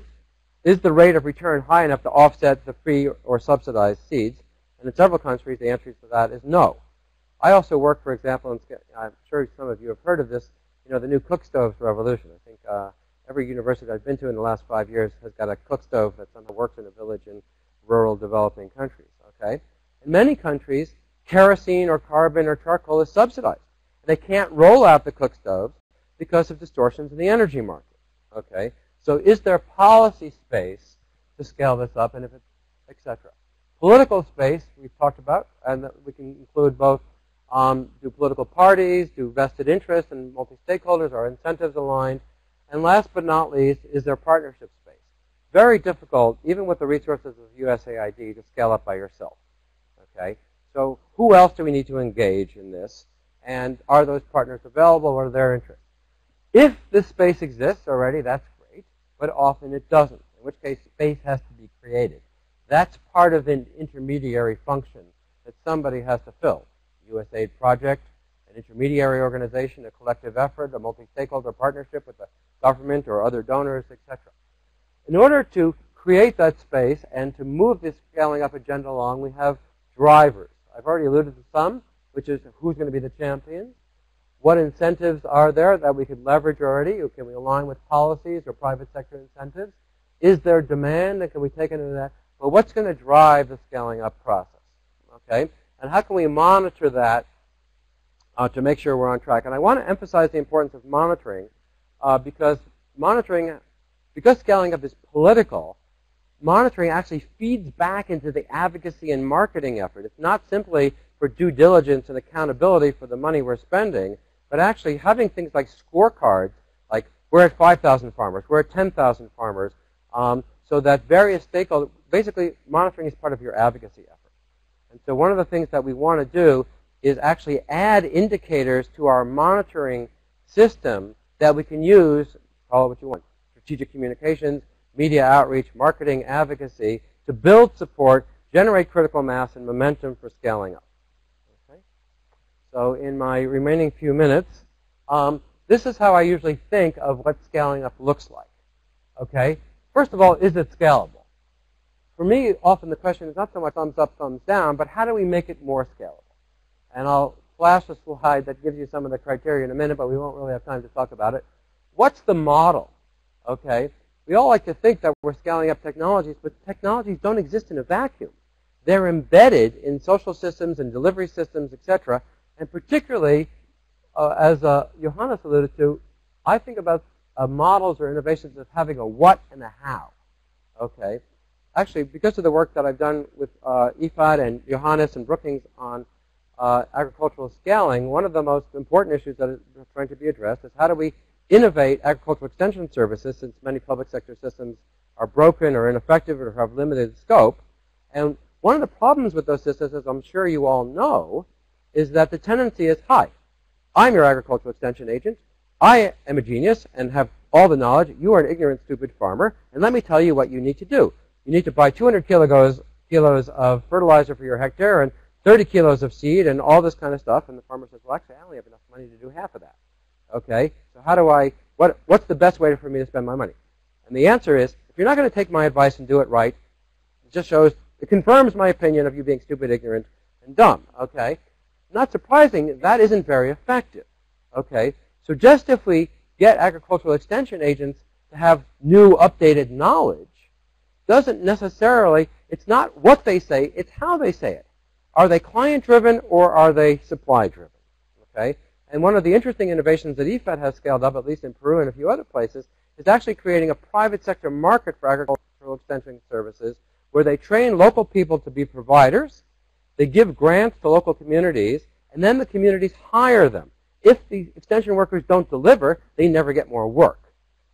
is the rate of return high enough to offset the free or subsidized seeds? And in several countries, the answer to that is no. I also work, for example, in, I'm sure some of you have heard of this, you know, the new cook stoves revolution. I think uh, every university I've been to in the last five years has got a cook stove that somehow works in a village in rural developing countries, okay? In many countries, kerosene or carbon or charcoal is subsidized. They can't roll out the cook stoves because of distortions in the energy market, okay? So is there policy space to scale this up, and if it's, etc. Political space, we've talked about, and we can include both um, do political parties, do vested interests and multi-stakeholders, are incentives aligned? And last but not least, is there partnership space? Very difficult, even with the resources of USAID, to scale up by yourself. Okay? So who else do we need to engage in this? And are those partners available? What are their interests? If this space exists already, that's great, but often it doesn't, in which case space has to be created. That's part of an intermediary function that somebody has to fill. USAID project, an intermediary organization, a collective effort, a multi-stakeholder partnership with the government or other donors, etc. In order to create that space and to move this scaling up agenda along, we have drivers. I've already alluded to some, which is who's going to be the champions. What incentives are there that we could leverage already? Can we align with policies or private sector incentives? Is there demand and can we take into that? But what's going to drive the scaling up process? Okay, and how can we monitor that uh, to make sure we're on track? And I want to emphasize the importance of monitoring uh, because monitoring, because scaling up is political, monitoring actually feeds back into the advocacy and marketing effort. It's not simply for due diligence and accountability for the money we're spending, but actually having things like scorecards, like we're at 5,000 farmers, we're at 10,000 farmers, um, so that various stakeholders, basically monitoring is part of your advocacy effort. And so one of the things that we want to do is actually add indicators to our monitoring system that we can use, call it what you want, strategic communications, media outreach, marketing, advocacy, to build support, generate critical mass and momentum for scaling up. Okay? So in my remaining few minutes, um, this is how I usually think of what scaling up looks like. Okay? First of all, is it scalable? For me, often the question is not so much thumbs up, thumbs down, but how do we make it more scalable? And I'll flash a slide that gives you some of the criteria in a minute, but we won't really have time to talk about it. What's the model? Okay, we all like to think that we're scaling up technologies, but technologies don't exist in a vacuum. They're embedded in social systems and delivery systems, etc. And particularly, uh, as uh, Johannes alluded to, I think about uh, models or innovations as having a what and a how. Okay, actually, because of the work that I've done with uh, IFAD and Johannes and Brookings on uh, agricultural scaling, one of the most important issues that is trying to be addressed is how do we innovate agricultural extension services since many public sector systems are broken or ineffective or have limited scope. And one of the problems with those systems, as I'm sure you all know, is that the tendency is high. I'm your agricultural extension agent. I am a genius and have all the knowledge. You are an ignorant, stupid farmer, and let me tell you what you need to do you need to buy 200 kilos, kilos of fertilizer for your hectare and 30 kilos of seed and all this kind of stuff. And the farmer says, well, actually, I only have enough money to do half of that. Okay, so how do I, what, what's the best way for me to spend my money? And the answer is, if you're not going to take my advice and do it right, it just shows, it confirms my opinion of you being stupid, ignorant, and dumb. Okay, not surprising, that isn't very effective. Okay, so just if we get agricultural extension agents to have new updated knowledge doesn't necessarily, it's not what they say, it's how they say it. Are they client driven or are they supply driven? Okay? And one of the interesting innovations that IFAD has scaled up, at least in Peru and a few other places, is actually creating a private sector market for agricultural extension services where they train local people to be providers, they give grants to local communities, and then the communities hire them. If the extension workers don't deliver, they never get more work.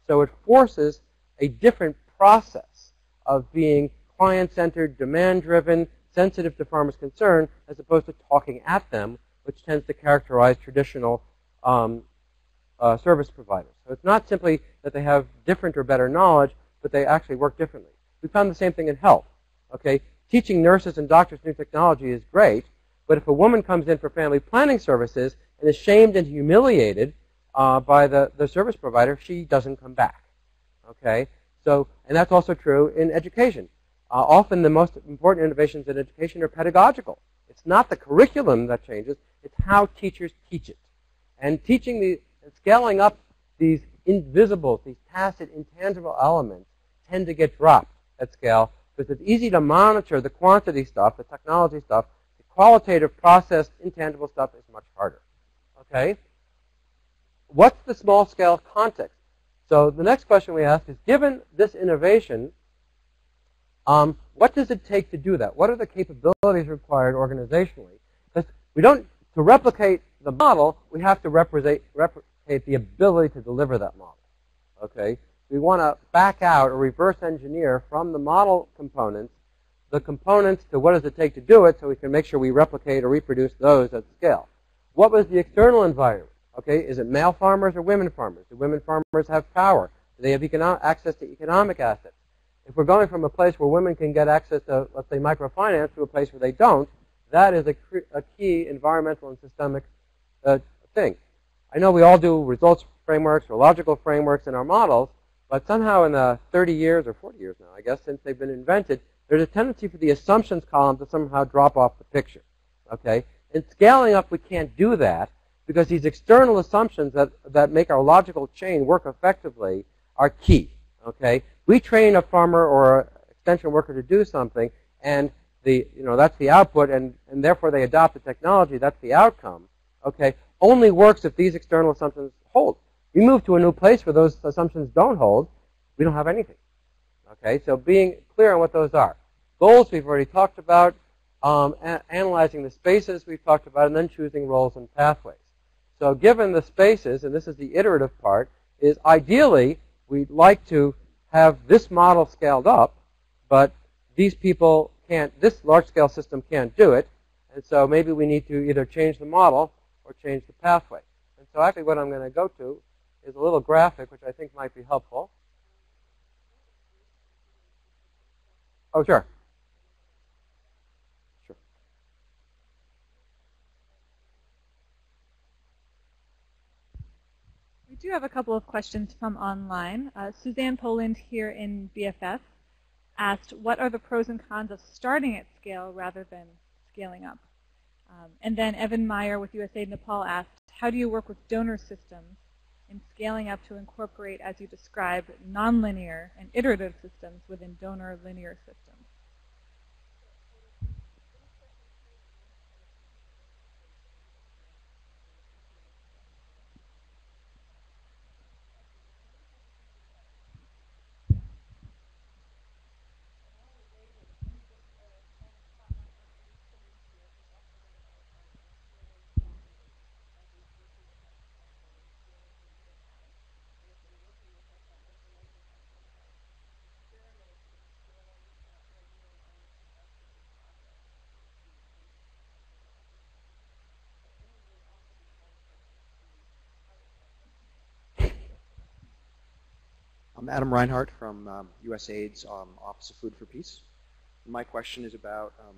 So it forces a different process of being client-centered, demand-driven, sensitive to farmers' concern, as opposed to talking at them, which tends to characterize traditional um, uh, service providers. So it's not simply that they have different or better knowledge, but they actually work differently. We found the same thing in health. Okay, teaching nurses and doctors new technology is great, but if a woman comes in for family planning services and is shamed and humiliated uh, by the, the service provider, she doesn't come back. Okay, so and that's also true in education. Uh, often the most important innovations in education are pedagogical. It's not the curriculum that changes, it's how teachers teach it. And teaching the, scaling up these invisible, these tacit, intangible elements tend to get dropped at scale because it's easy to monitor the quantity stuff, the technology stuff. The qualitative, processed, intangible stuff is much harder. Okay? What's the small scale context? So the next question we ask is, given this innovation, um, what does it take to do that? What are the capabilities required organizationally? Because we don't, to replicate the model, we have to replicate, the ability to deliver that model. Okay? We want to back out or reverse engineer from the model components the components to what does it take to do it so we can make sure we replicate or reproduce those at scale. What was the external environment? Okay, is it male farmers or women farmers? Do women farmers have power? Do they have economic, access to economic assets? If we're going from a place where women can get access to, let's say, microfinance to a place where they don't, that is a, a key environmental and systemic uh, thing. I know we all do results frameworks or logical frameworks in our models, but somehow in the 30 years or 40 years now, I guess, since they've been invented, there's a tendency for the assumptions column to somehow drop off the picture. Okay? In scaling up, we can't do that because these external assumptions that, that make our logical chain work effectively are key. Okay, we train a farmer or an extension worker to do something, and the you know that's the output, and and therefore they adopt the technology. That's the outcome. Okay, only works if these external assumptions hold. We move to a new place where those assumptions don't hold, we don't have anything. Okay, so being clear on what those are. Goals we've already talked about. Um, analyzing the spaces we've talked about, and then choosing roles and pathways. So given the spaces, and this is the iterative part, is ideally we'd like to have this model scaled up, but these people can't, this large-scale system can't do it, and so maybe we need to either change the model or change the pathway. And so actually what I'm going to go to is a little graphic which I think might be helpful. Oh, sure. Do have a couple of questions from online. Uh, Suzanne Poland here in BFS asked, what are the pros and cons of starting at scale rather than scaling up? Um, and then Evan Meyer with USAID Nepal asked, how do you work with donor systems in scaling up to incorporate, as you describe, nonlinear and iterative systems within donor linear systems? I'm Adam Reinhart from um, USAID's um, Office of Food for Peace. My question is about um,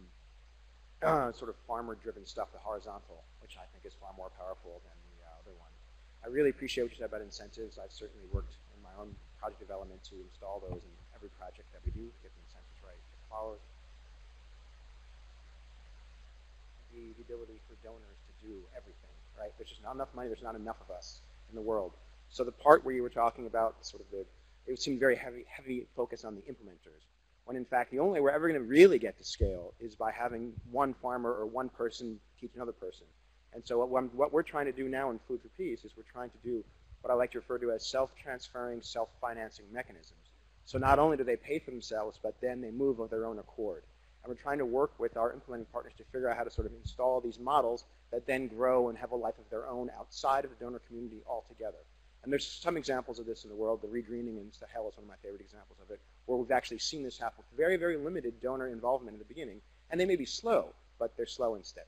uh, sort of farmer-driven stuff, the horizontal, which I think is far more powerful than the uh, other one. I really appreciate what you said about incentives. I've certainly worked in my own project development to install those in every project that we do to get the incentives right. It follows the, the ability for donors to do everything, right? There's just not enough money. There's not enough of us in the world So the part where you were talking about sort of the, it seemed very heavy, heavy focus on the implementers, when in fact the only way we're ever going to really get to scale is by having one farmer or one person teach another person. And so what, what we're trying to do now in Food for Peace is we're trying to do what I like to refer to as self-transferring, self-financing mechanisms. So not only do they pay for themselves, but then they move of their own accord. And we're trying to work with our implementing partners to figure out how to sort of install these models that then grow and have a life of their own outside of the donor community altogether. And there's some examples of this in the world. The regreening in Sahel is one of my favorite examples of it, where we've actually seen this happen with very, very limited donor involvement in the beginning. And they may be slow, but they're slow and steady.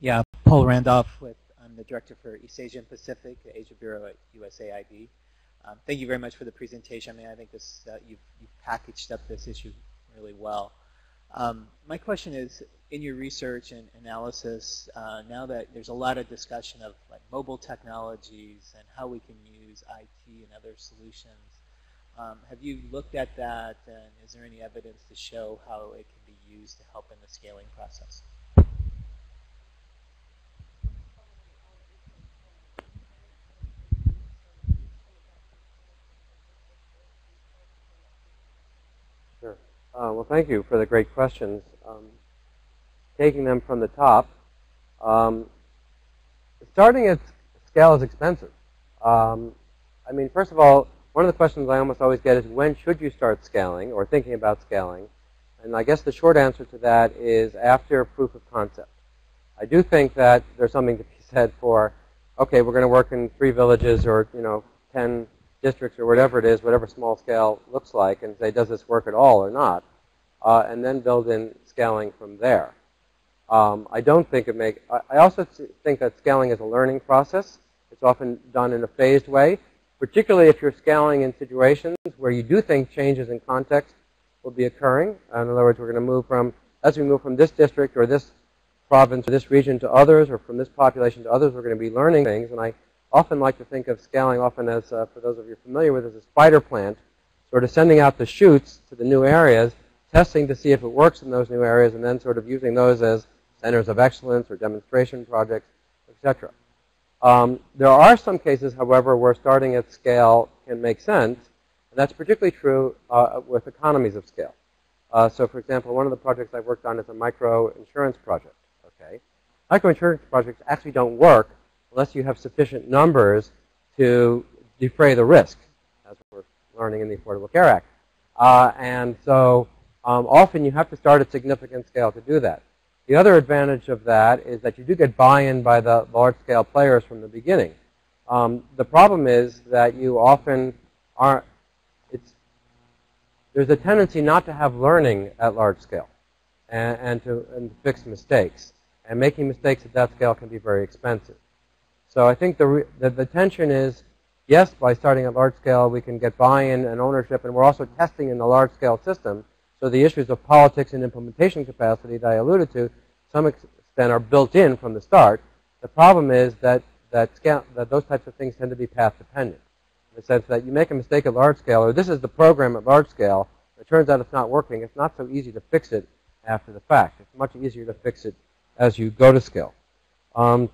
Yeah, Paul Randolph with I'm the director for East Asia and Pacific, the Asia Bureau at USAID. Um, thank you very much for the presentation. I mean, I think this uh, you've, you've, packaged up this issue really well. Um, my question is, in your research and analysis, uh, now that there's a lot of discussion of like mobile technologies and how we can use IT and other solutions, um, have you looked at that and is there any evidence to show how it can be used to help in the scaling process? Uh, well, thank you for the great questions. Um, taking them from the top, um, starting at scale is expensive. Um, I mean, first of all, one of the questions I almost always get is when should you start scaling or thinking about scaling? And I guess the short answer to that is after proof of concept. I do think that there's something to be said for, okay, we're going to work in three villages or, you know, 10 districts or whatever it is, whatever small scale looks like, and say, does this work at all or not? Uh, and then build in scaling from there. Um, I don't think it make. I, I also think that scaling is a learning process. It's often done in a phased way, particularly if you're scaling in situations where you do think changes in context will be occurring. In other words, we're going to move from, as we move from this district or this province or this region to others or from this population to others, we're going to be learning things. And I often like to think of scaling often as, uh, for those of you familiar with, as a spider plant, sort of sending out the shoots to the new areas, testing to see if it works in those new areas, and then sort of using those as centers of excellence or demonstration projects, etc. Um, there are some cases, however, where starting at scale can make sense. And that's particularly true uh, with economies of scale. Uh, so, for example, one of the projects I've worked on is a micro insurance project. Okay, micro insurance projects actually don't work unless you have sufficient numbers to defray the risk, as we're learning in the Affordable Care Act. Uh, and so um, often you have to start at significant scale to do that. The other advantage of that is that you do get buy-in by the large-scale players from the beginning. Um, the problem is that you often are it's there's a tendency not to have learning at large scale and, and to and fix mistakes. And making mistakes at that scale can be very expensive. So I think the, the, the tension is, yes, by starting at large scale, we can get buy-in and ownership, and we're also testing in the large scale system. So the issues of politics and implementation capacity that I alluded to, to some extent, are built in from the start. The problem is that that, scale, that those types of things tend to be path dependent. In the sense that you make a mistake at large scale, or this is the program at large scale, it turns out it's not working, it's not so easy to fix it after the fact. It's much easier to fix it as you go to scale. Um,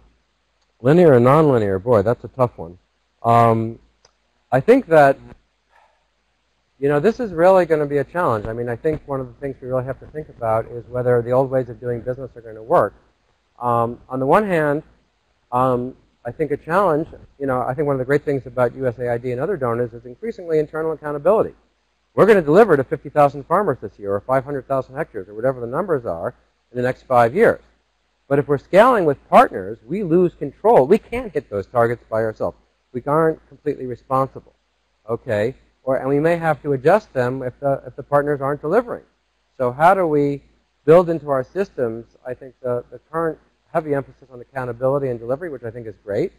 Linear and nonlinear, boy, that's a tough one. Um, I think that, you know, this is really going to be a challenge. I mean, I think one of the things we really have to think about is whether the old ways of doing business are going to work. Um, on the one hand, um, I think a challenge, you know, I think one of the great things about USAID and other donors is increasingly internal accountability. We're going to deliver to 50,000 farmers this year or 500,000 hectares or whatever the numbers are in the next five years. But if we're scaling with partners, we lose control. We can't hit those targets by ourselves. We aren't completely responsible. Okay? Or, and we may have to adjust them if the, if the partners aren't delivering. So how do we build into our systems, I think, the, the current heavy emphasis on accountability and delivery, which I think is great,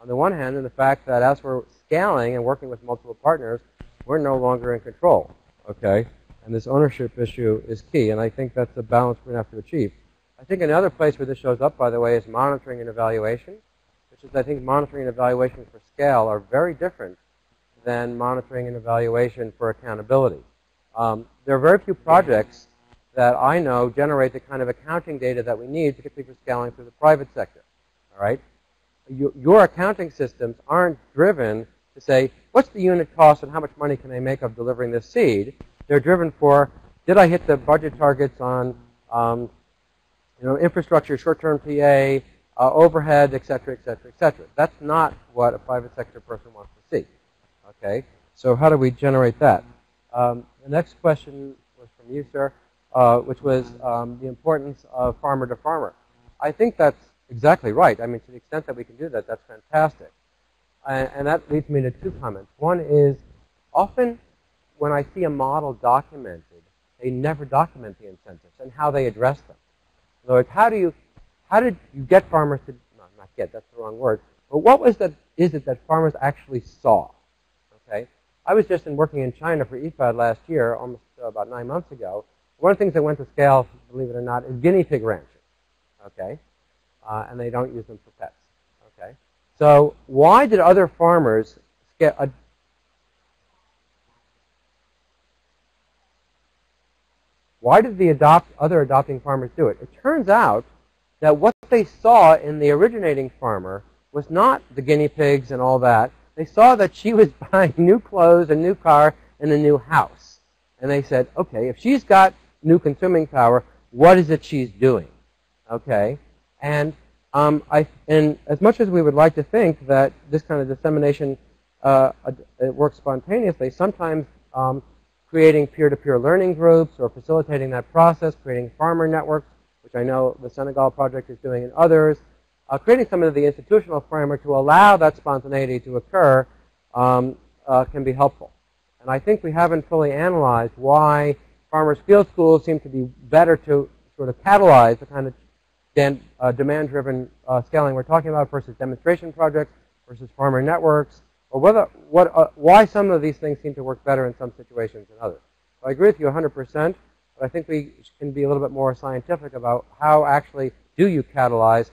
on the one hand, and the fact that as we're scaling and working with multiple partners, we're no longer in control. Okay? And this ownership issue is key, and I think that's the balance we're going to have to achieve. I think another place where this shows up, by the way, is monitoring and evaluation, which is I think monitoring and evaluation for scale are very different than monitoring and evaluation for accountability. Um, there are very few projects that I know generate the kind of accounting data that we need, particularly for scaling through the private sector. All right? You, your accounting systems aren't driven to say, what's the unit cost and how much money can I make of delivering this seed? They're driven for, did I hit the budget targets on um, you know, infrastructure, short-term PA, uh, overhead, et cetera, et cetera, et cetera. That's not what a private sector person wants to see. Okay? So how do we generate that? Um, the next question was from you, sir, uh, which was um, the importance of farmer to farmer. I think that's exactly right. I mean, to the extent that we can do that, that's fantastic. And, and that leads me to two comments. One is often when I see a model documented, they never document the incentives and how they address them. In other words, how do you, how did you get farmers to, no, not get, that's the wrong word, but what was that, is it that farmers actually saw? Okay? I was just in working in China for IFAD last year, almost uh, about nine months ago. One of the things that went to scale, believe it or not, is guinea pig ranching. Okay? Uh, and they don't use them for pets. Okay? So why did other farmers scale, uh, Why did the adopt, other adopting farmers do it? It turns out that what they saw in the originating farmer was not the guinea pigs and all that. They saw that she was buying new clothes, a new car, and a new house. And they said, okay, if she's got new consuming power, what is it she's doing? Okay? And um, I, and as much as we would like to think that this kind of dissemination uh, works spontaneously, sometimes um, creating peer-to-peer learning groups or facilitating that process, creating farmer networks, which I know the Senegal project is doing and others, uh, creating some of the institutional framework to allow that spontaneity to occur um, uh, can be helpful. And I think we haven't fully analyzed why farmers' field schools seem to be better to sort of catalyze the kind of uh, demand-driven uh, scaling we're talking about versus demonstration projects versus farmer networks or whether, what, uh, why some of these things seem to work better in some situations than others. So I agree with you 100%, but I think we can be a little bit more scientific about how actually do you catalyze,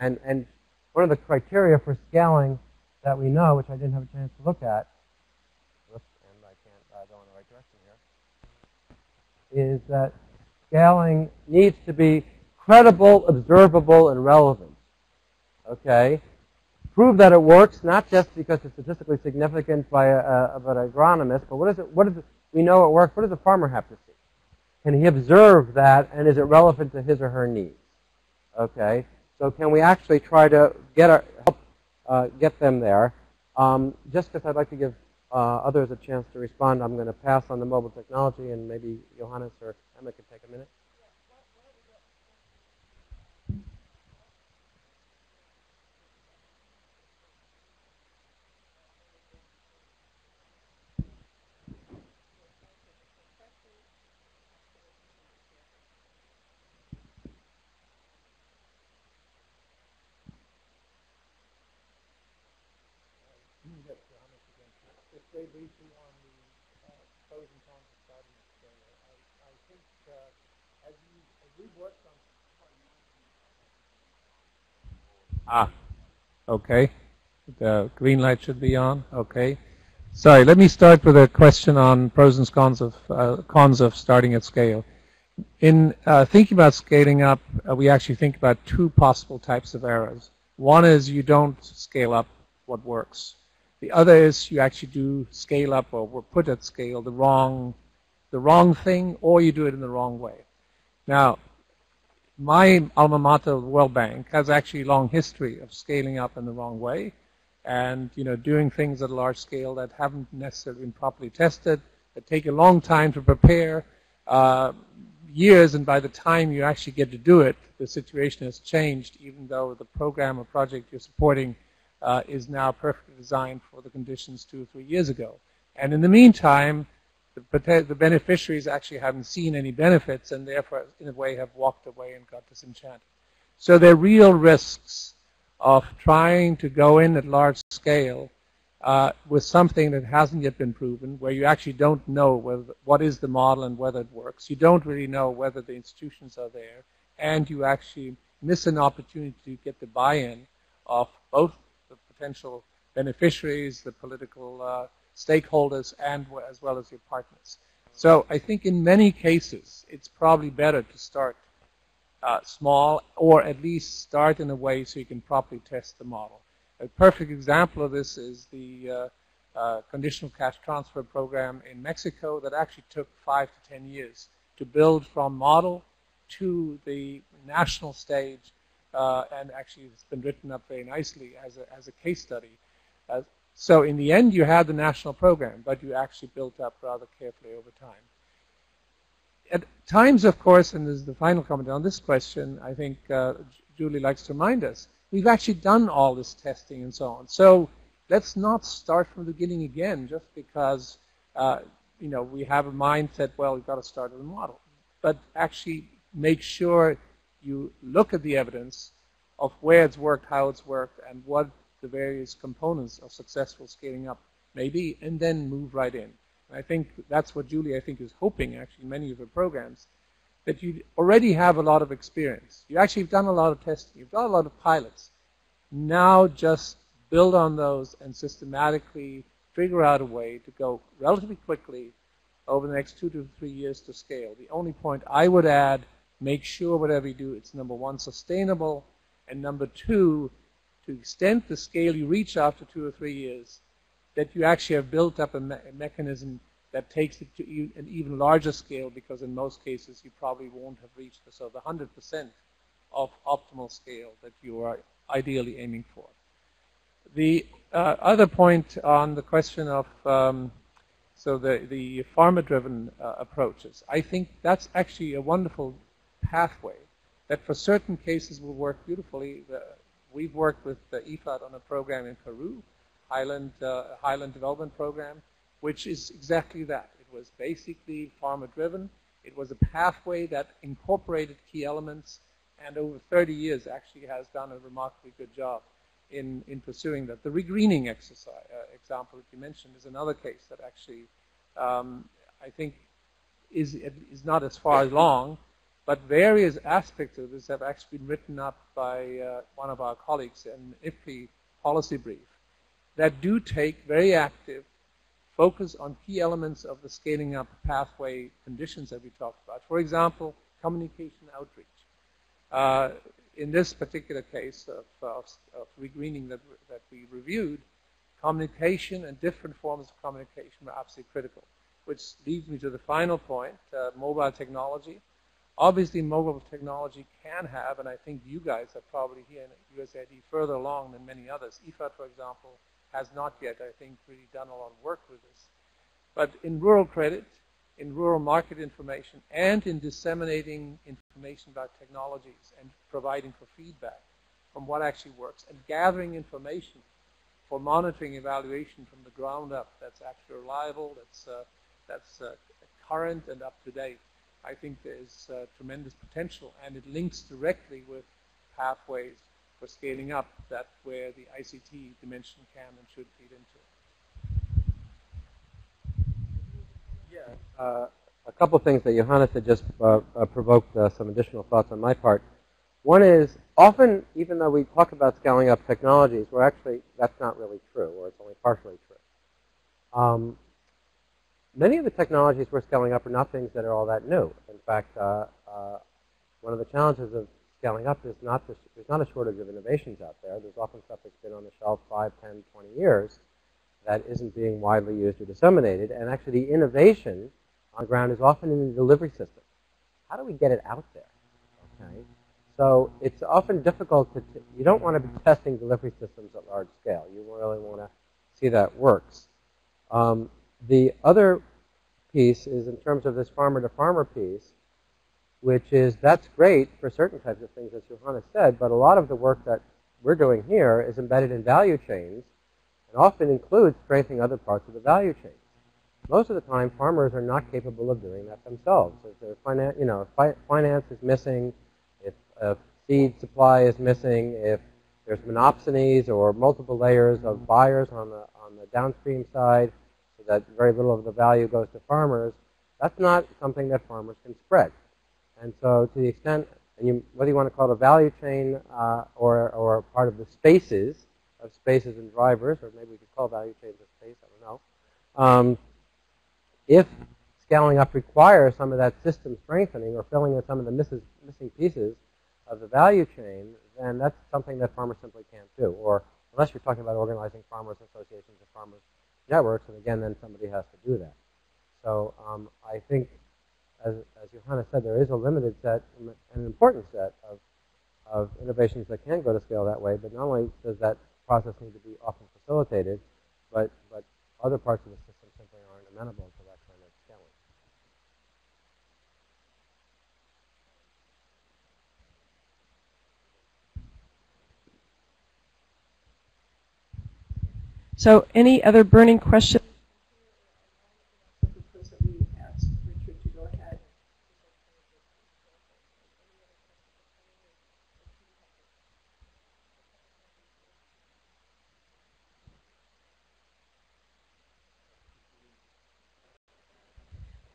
and, and one of the criteria for scaling that we know, which I didn't have a chance to look at, and I can't uh, go in the right direction here, is that scaling needs to be credible, observable, and relevant. Okay? Prove that it works, not just because it's statistically significant by a, a, an agronomist, but what is it? What is it? We know it works. What does the farmer have to see? Can he observe that, and is it relevant to his or her needs? Okay. So can we actually try to get our, help uh, get them there? Um, just because I'd like to give uh, others a chance to respond, I'm going to pass on the mobile technology, and maybe Johannes or Emma can take a minute. Say briefly on the uh, pros and cons of starting at scale. I, I think uh, as, you, as we've worked on Ah, okay. The green light should be on. Okay. Sorry, let me start with a question on pros and cons of uh, cons of starting at scale. In uh, thinking about scaling up, uh, we actually think about two possible types of errors. One is you don't scale up what works. The other is you actually do scale up or put at scale the wrong, the wrong thing or you do it in the wrong way. Now, my alma mater, the World Bank, has actually a long history of scaling up in the wrong way and you know doing things at a large scale that haven't necessarily been properly tested, that take a long time to prepare, uh, years, and by the time you actually get to do it, the situation has changed, even though the program or project you're supporting uh, is now perfectly designed for the conditions two or three years ago. And in the meantime, the, the beneficiaries actually haven't seen any benefits and therefore, in a way, have walked away and got disenchanted. So there are real risks of trying to go in at large scale uh, with something that hasn't yet been proven, where you actually don't know whether, what is the model and whether it works. You don't really know whether the institutions are there, and you actually miss an opportunity to get the buy-in of both potential beneficiaries, the political uh, stakeholders, and as well as your partners. So I think in many cases, it's probably better to start uh, small, or at least start in a way so you can properly test the model. A perfect example of this is the uh, uh, conditional cash transfer program in Mexico that actually took five to ten years to build from model to the national stage, uh, and actually it's been written up very nicely as a, as a case study. Uh, so in the end, you had the national program, but you actually built up rather carefully over time. At times, of course, and this is the final comment on this question, I think uh, Julie likes to remind us, we've actually done all this testing and so on. So let's not start from the beginning again just because uh, you know we have a mindset. Well, we've got to start with a model, but actually make sure you look at the evidence of where it's worked, how it's worked, and what the various components of successful scaling up may be, and then move right in. And I think that's what Julie, I think, is hoping actually many of her programs, that you already have a lot of experience. You actually have done a lot of testing. You've done a lot of pilots. Now just build on those and systematically figure out a way to go relatively quickly over the next two to three years to scale. The only point I would add, make sure whatever you do, it's number one, sustainable, and number two, to extend the scale you reach after two or three years, that you actually have built up a, me a mechanism that takes it to e an even larger scale because in most cases you probably won't have reached the sort of 100% of optimal scale that you are ideally aiming for. The uh, other point on the question of um, so the, the farmer-driven uh, approaches, I think that's actually a wonderful pathway that for certain cases will work beautifully. The, we've worked with the IFAD on a program in Peru, Highland, uh, Highland Development Program, which is exactly that. It was basically farmer-driven. It was a pathway that incorporated key elements and over 30 years actually has done a remarkably good job in, in pursuing that. The regreening exercise, uh, example that you mentioned is another case that actually um, I think is, is not as far along, but various aspects of this have actually been written up by uh, one of our colleagues in IFPRI policy brief that do take very active focus on key elements of the scaling up pathway conditions that we talked about. For example, communication outreach. Uh, in this particular case of, of, of regreening that, that we reviewed, communication and different forms of communication were absolutely critical, which leads me to the final point, uh, mobile technology. Obviously, mobile technology can have, and I think you guys are probably here in USAID further along than many others. IFAD, for example, has not yet, I think, really done a lot of work with this. But in rural credit, in rural market information and in disseminating information about technologies and providing for feedback from what actually works and gathering information for monitoring evaluation from the ground up that's actually reliable, that's, uh, that's uh, current and up to date. I think there's uh, tremendous potential and it links directly with pathways for scaling up that where the ICT dimension can and should feed into. Uh, a couple of things that Johannes had just uh, uh, provoked uh, some additional thoughts on my part. One is often, even though we talk about scaling up technologies, we're actually that's not really true, or it's only partially true. Um, many of the technologies we're scaling up are not things that are all that new. In fact, uh, uh, one of the challenges of scaling up is not this, there's not a shortage of innovations out there. There's often stuff that's been on the shelf 5, 10, 20 years that isn't being widely used or disseminated. And actually, the innovation on ground is often in the delivery system. How do we get it out there? Okay. So it's often difficult to, you don't want to be testing delivery systems at large scale. You really want to see that works. Um, the other piece is in terms of this farmer to farmer piece, which is that's great for certain types of things, as Johannes said, but a lot of the work that we're doing here is embedded in value chains and often includes strengthening other parts of the value chain most of the time, farmers are not capable of doing that themselves. If their finance, you know, if fi- finance is missing, if a seed supply is missing, if there's monopsonies or multiple layers of buyers on the on the downstream side, that very little of the value goes to farmers, that's not something that farmers can spread. And so, to the extent, and you, whether you want to call it a value chain uh, or or part of the spaces of spaces and drivers, or maybe we could call value chains a space, I don't know. Um, if scaling up requires some of that system strengthening or filling in some of the misses, missing pieces, of the value chain, then that's something that farmers simply can't do. Or unless you're talking about organizing farmers associations or farmers networks, and again, then somebody has to do that. So um, I think, as, as Johanna said, there is a limited set and an important set of, of innovations that can go to scale that way, but not only does that process need to be often facilitated, but, but other parts of the system simply aren't amenable to that kind of scaling. So any other burning questions?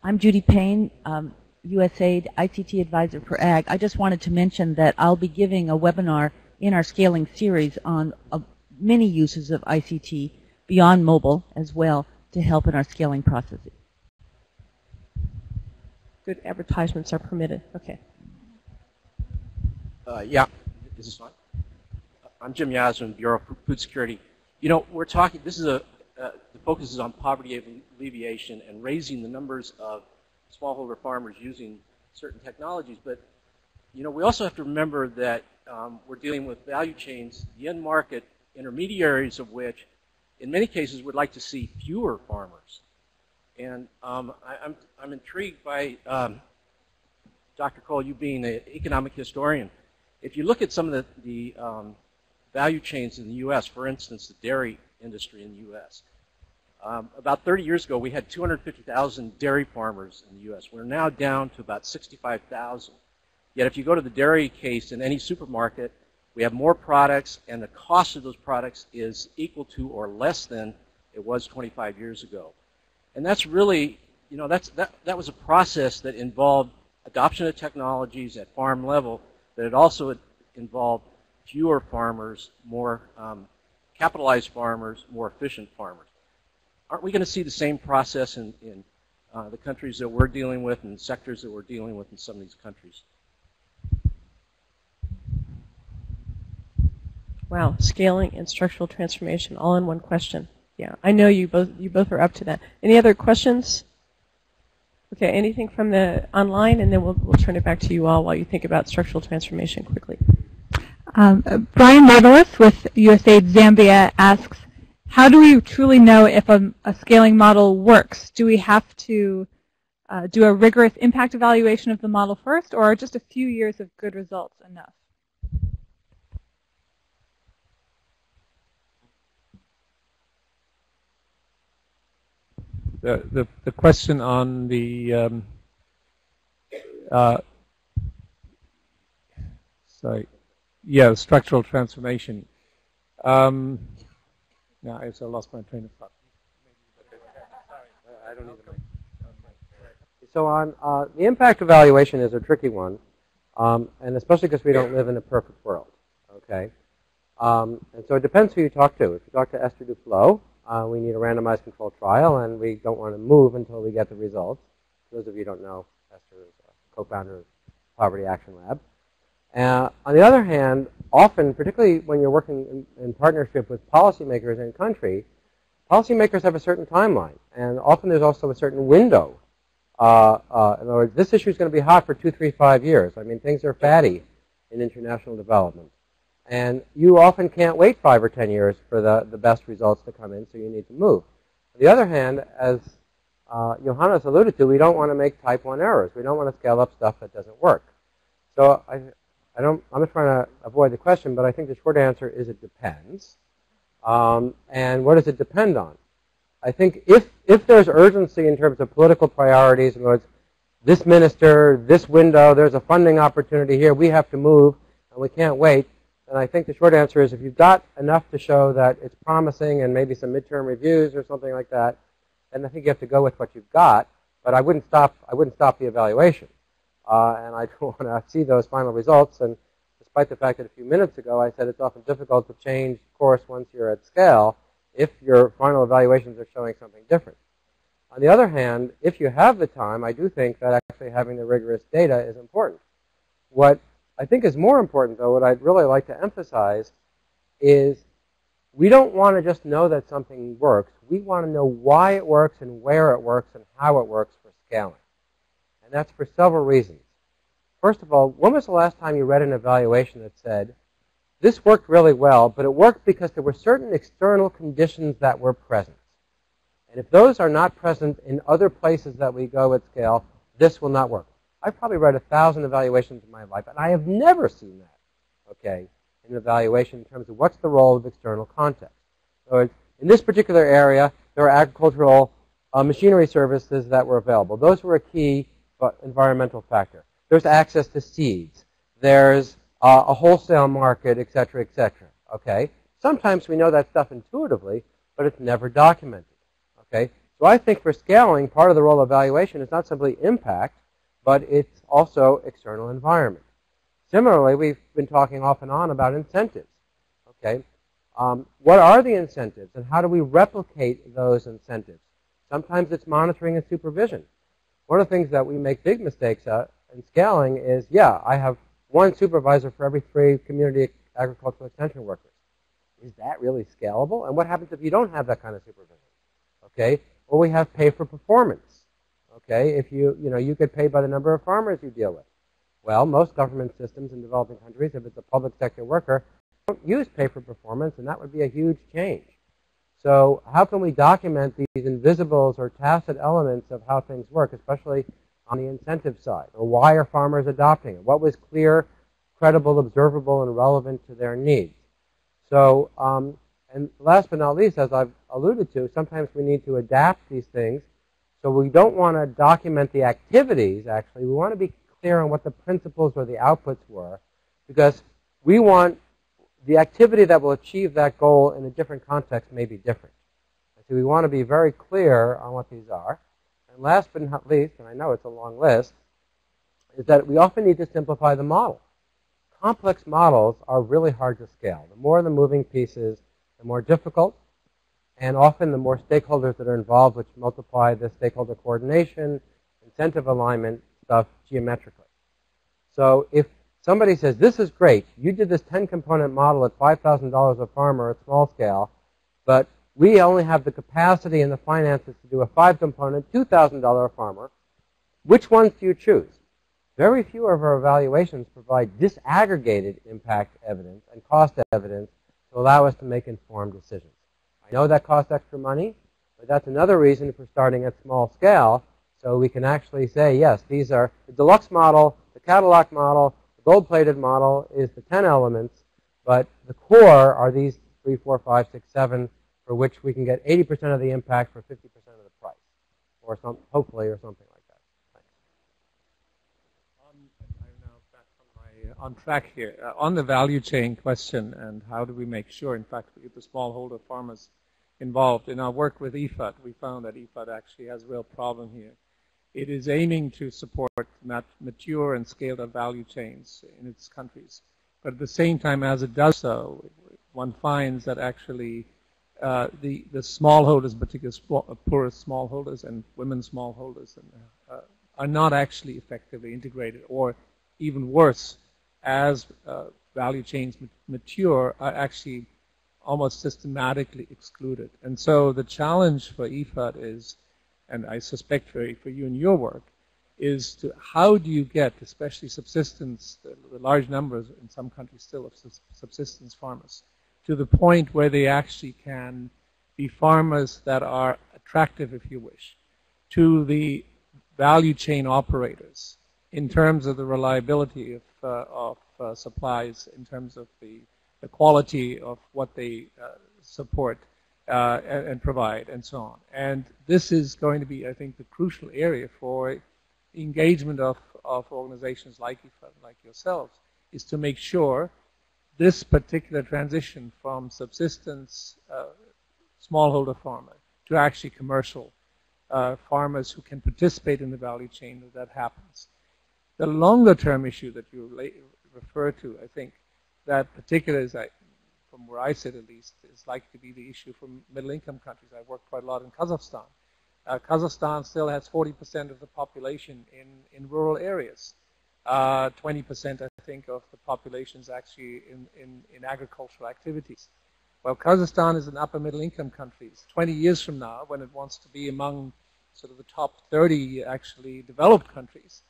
I'm Judy Payne, um, USAID ICT Advisor for Ag. I just wanted to mention that I'll be giving a webinar in our scaling series on uh, many uses of ICT beyond mobile as well to help in our scaling processes. Good advertisements are permitted. Okay. Uh, yeah, this is this on? I'm Jim Yasmin, Bureau of Food Security. You know, we're talking, this is a, uh, the focus is on poverty alleviation and raising the numbers of smallholder farmers using certain technologies. But, you know, we also have to remember that um, we're dealing with value chains, the end market intermediaries of which, in many cases, would like to see fewer farmers. And um, I, am I'm, I'm intrigued by um, Dr. Kohl, you being an economic historian. If you look at some of the, the um, value chains in the U.S., for instance, the dairy industry in the U.S., um, about 30 years ago, we had 250,000 dairy farmers in the U.S. We're now down to about 65,000. Yet if you go to the dairy case in any supermarket, we have more products, and the cost of those products is equal to or less than it was 25 years ago. And that's really, you know, that's, that, that was a process that involved adoption of technologies at farm level, but it also involved fewer farmers, more um, capitalized farmers, more efficient farmers aren't we going to see the same process in, in uh, the countries that we're dealing with and sectors that we're dealing with in some of these countries? Wow, scaling and structural transformation all in one question. Yeah, I know you both you both are up to that. Any other questions? Okay, anything from the online, and then we'll we'll turn it back to you all while you think about structural transformation quickly. Um, Brian Marvelous with USAID Zambia asks, how do we truly know if a, a scaling model works? Do we have to uh, do a rigorous impact evaluation of the model first, or are just a few years of good results enough? The, the, the question on the um, uh, sorry, yeah, structural transformation. Um, no, I also lost my train of thought. I don't So on uh, the impact evaluation is a tricky one, um, and especially because we don't live in a perfect world. Okay, um, and so it depends who you talk to. If you talk to Esther Duflo, uh, we need a randomized controlled trial, and we don't want to move until we get the results. Those of you who don't know, Esther is a co-founder of Poverty Action Lab. Uh, on the other hand, often, particularly when you're working in, in, partnership with policymakers in country, policymakers have a certain timeline, and often there's also a certain window. Uh, uh, in other words, this issue is going to be hot for two, three, five years. I mean, things are fatty in international development. And you often can't wait five or ten years for the, the best results to come in, so you need to move. On the other hand, as uh, Johannes alluded to, we don't want to make type 1 errors. We don't want to scale up stuff that doesn't work. So I, I don't, I'm just trying to avoid the question, but I think the short answer is it depends. Um, and what does it depend on? I think if, if there's urgency in terms of political priorities, in other words, this minister, this window, there's a funding opportunity here, we have to move, and we can't wait, then I think the short answer is if you've got enough to show that it's promising and maybe some midterm reviews or something like that, then I think you have to go with what you've got. But I wouldn't stop, I wouldn't stop the evaluation. Uh, and I want to see those final results. And despite the fact that a few minutes ago I said it's often difficult to change course once you're at scale if your final evaluations are showing something different. On the other hand, if you have the time, I do think that actually having the rigorous data is important. What I think is more important, though, what I'd really like to emphasize is we don't want to just know that something works. We want to know why it works and where it works and how it works for scaling. And that's for several reasons. First of all, when was the last time you read an evaluation that said, this worked really well, but it worked because there were certain external conditions that were present. And if those are not present in other places that we go at scale, this will not work. I've probably read a thousand evaluations in my life, and I have never seen that, okay, in an evaluation in terms of what's the role of external context. So in this particular area, there are agricultural uh, machinery services that were available. Those were a key uh, environmental factor. There's access to seeds. There's uh, a wholesale market, et cetera, et cetera. Okay? Sometimes we know that stuff intuitively, but it's never documented. Okay? So I think for scaling, part of the role of evaluation is not simply impact, but it's also external environment. Similarly, we've been talking off and on about incentives. Okay? Um, what are the incentives, and how do we replicate those incentives? Sometimes it's monitoring and supervision. One of the things that we make big mistakes at in scaling is, yeah, I have one supervisor for every three community agricultural extension workers. Is that really scalable? And what happens if you don't have that kind of supervision? Okay, or we have pay for performance. Okay, if you you know you get paid by the number of farmers you deal with. Well, most government systems in developing countries, if it's a public sector worker, don't use pay for performance, and that would be a huge change. So how can we document these invisibles or tacit elements of how things work, especially on the incentive side? Or why are farmers adopting it? What was clear, credible, observable, and relevant to their needs? So, um, and last but not least, as I've alluded to, sometimes we need to adapt these things. So we don't want to document the activities, actually. We want to be clear on what the principles or the outputs were, because we want the activity that will achieve that goal in a different context may be different. So we want to be very clear on what these are. And last but not least, and I know it's a long list, is that we often need to simplify the model. Complex models are really hard to scale. The more the moving pieces, the more difficult, and often the more stakeholders that are involved, which multiply the stakeholder coordination, incentive alignment stuff geometrically. So if somebody says, this is great, you did this 10-component model at $5,000 a farmer at small scale, but we only have the capacity and the finances to do a five-component, $2,000 a farmer. Which ones do you choose? Very few of our evaluations provide disaggregated impact evidence and cost evidence to allow us to make informed decisions. I know that costs extra money, but that's another reason for starting at small scale so we can actually say, yes, these are the deluxe model, the Cadillac model, the gold-plated model is the 10 elements, but the core are these 3, 4, 5, 6, 7 for which we can get 80% of the impact for 50% of the price, or some, hopefully, or something like that. I'm now back on, my, on track here. Uh, on the value chain question and how do we make sure, in fact, the smallholder farmers involved. In our work with IFAD, we found that IFAD actually has a real problem here. It is aiming to support mature and scaled up value chains in its countries. But at the same time, as it does so, one finds that actually uh, the, the smallholders, particularly uh, poorest smallholders and women smallholders, and, uh, are not actually effectively integrated, or even worse, as uh, value chains mature, are actually almost systematically excluded. And so the challenge for IFAD is, and I suspect for, for you in your work, is to how do you get, especially subsistence, the, the large numbers in some countries still of subsistence farmers, to the point where they actually can be farmers that are attractive, if you wish, to the value chain operators in terms of the reliability of, uh, of uh, supplies, in terms of the, the, quality of what they uh, support uh, and, and, provide, and so on. And this is going to be, I think, the crucial area for engagement of, of organizations like like yourselves, is to make sure this particular transition from subsistence uh, smallholder farmer to actually commercial uh, farmers who can participate in the value chain that happens. The longer term issue that you refer to, I think, that particular is, from where I sit at least, is likely to be the issue for middle income countries. I work quite a lot in Kazakhstan. Uh, Kazakhstan still has 40% of the population in, in rural areas. 20%, uh, I think, think, of the population is actually in, in, in agricultural activities. Well, Kazakhstan is an upper middle income country. 20 years from now, when it wants to be among sort of the top 30 actually developed countries,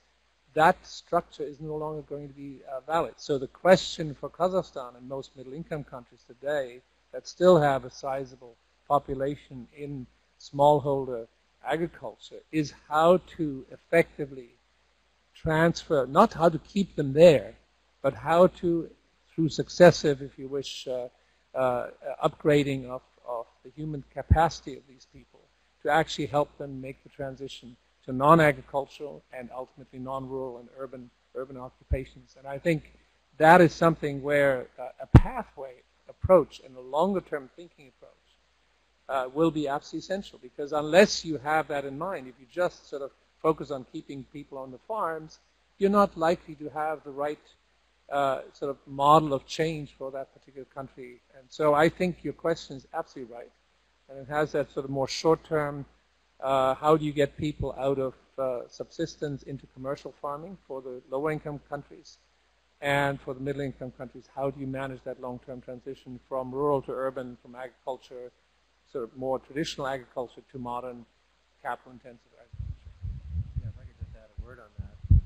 that structure is no longer going to be uh, valid. So the question for Kazakhstan and most middle income countries today that still have a sizable population in smallholder agriculture is how to effectively transfer, not how to keep them there, but how to, through successive, if you wish, uh, uh, upgrading of, of the human capacity of these people to actually help them make the transition to non-agricultural and ultimately non-rural and urban urban occupations. And I think that is something where uh, a pathway approach and a longer-term thinking approach uh, will be absolutely essential because unless you have that in mind, if you just sort of focus on keeping people on the farms, you're not likely to have the right uh, sort of model of change for that particular country. And so I think your question is absolutely right. And it has that sort of more short-term, uh, how do you get people out of uh, subsistence into commercial farming for the lower-income countries? And for the middle-income countries, how do you manage that long-term transition from rural to urban, from agriculture, sort of more traditional agriculture to modern capital-intensive agriculture? Yeah, if I could just add a word on that. Um,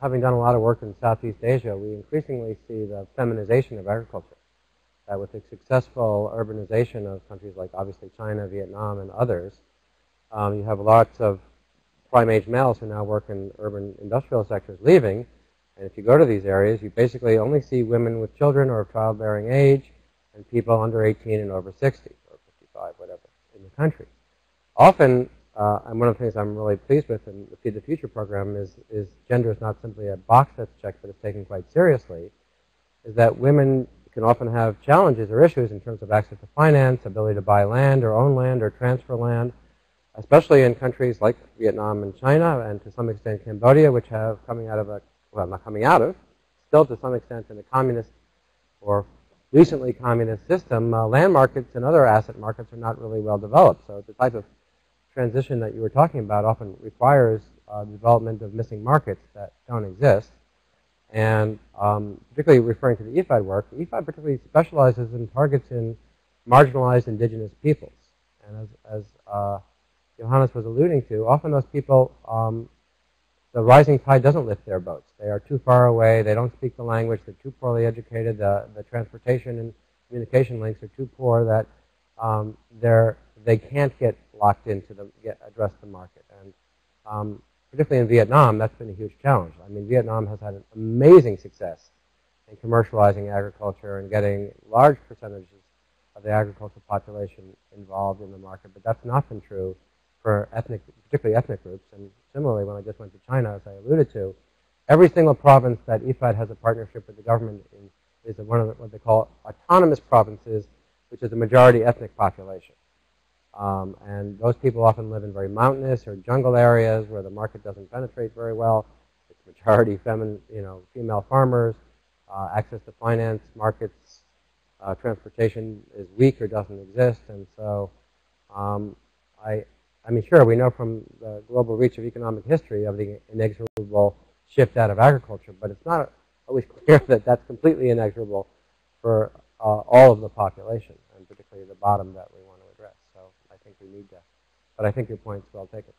having done a lot of work in Southeast Asia, we increasingly see the feminization of agriculture that with the successful urbanization of countries like obviously China, Vietnam, and others, um, you have lots of prime age males who now work in urban industrial sectors leaving. And if you go to these areas, you basically only see women with children or of childbearing age and people under 18 and over 60 or 55, whatever, in the country. Often, uh, and one of the things I'm really pleased with in the Feed the Future program is, is gender is not simply a box that's checked, but it's taken quite seriously, is that women can often have challenges or issues in terms of access to finance, ability to buy land or own land or transfer land, especially in countries like Vietnam and China and to some extent Cambodia, which have coming out of a, well, not coming out of, still to some extent in a communist or recently communist system, uh, land markets and other asset markets are not really well developed. So the type of transition that you were talking about often requires uh, development of missing markets that don't exist. And um, particularly referring to the IFAD work, IFAD particularly specializes in targets in marginalized indigenous peoples. And as, as uh, Johannes was alluding to, often those people, um, the rising tide doesn't lift their boats. They are too far away. They don't speak the language. They're too poorly educated. The, the transportation and communication links are too poor that um, they're, they can't get locked into the get address the market. And um, particularly in Vietnam, that's been a huge challenge. I mean, Vietnam has had an amazing success in commercializing agriculture and getting large percentages of the agricultural population involved in the market, but that's not been true for ethnic, particularly ethnic groups. And similarly, when I just went to China, as I alluded to, every single province that IFAD has a partnership with the government in is one of the, what they call autonomous provinces, which is a majority ethnic population. Um, and those people often live in very mountainous or jungle areas where the market doesn't penetrate very well. It's majority feminine, you know, female farmers. Uh, access to finance, markets, uh, transportation is weak or doesn't exist. And so, um, I, I mean, sure, we know from the global reach of economic history of the inexorable shift out of agriculture, but it's not always clear that that's completely inexorable for uh, all of the population, and particularly the bottom that we want to address. So I think we need to. But I think your point's well taken.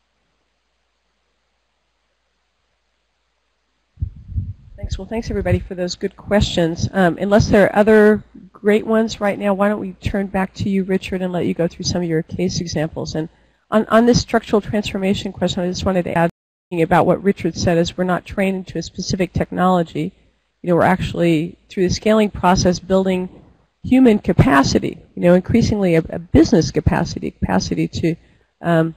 Thanks. Well, thanks everybody for those good questions. Um, unless there are other great ones right now, why don't we turn back to you, Richard, and let you go through some of your case examples. And on, on this structural transformation question, I just wanted to add about what Richard said is we're not trained into a specific technology. You know, we're actually, through the scaling process, building human capacity, you know, increasingly a, a business capacity, capacity to um,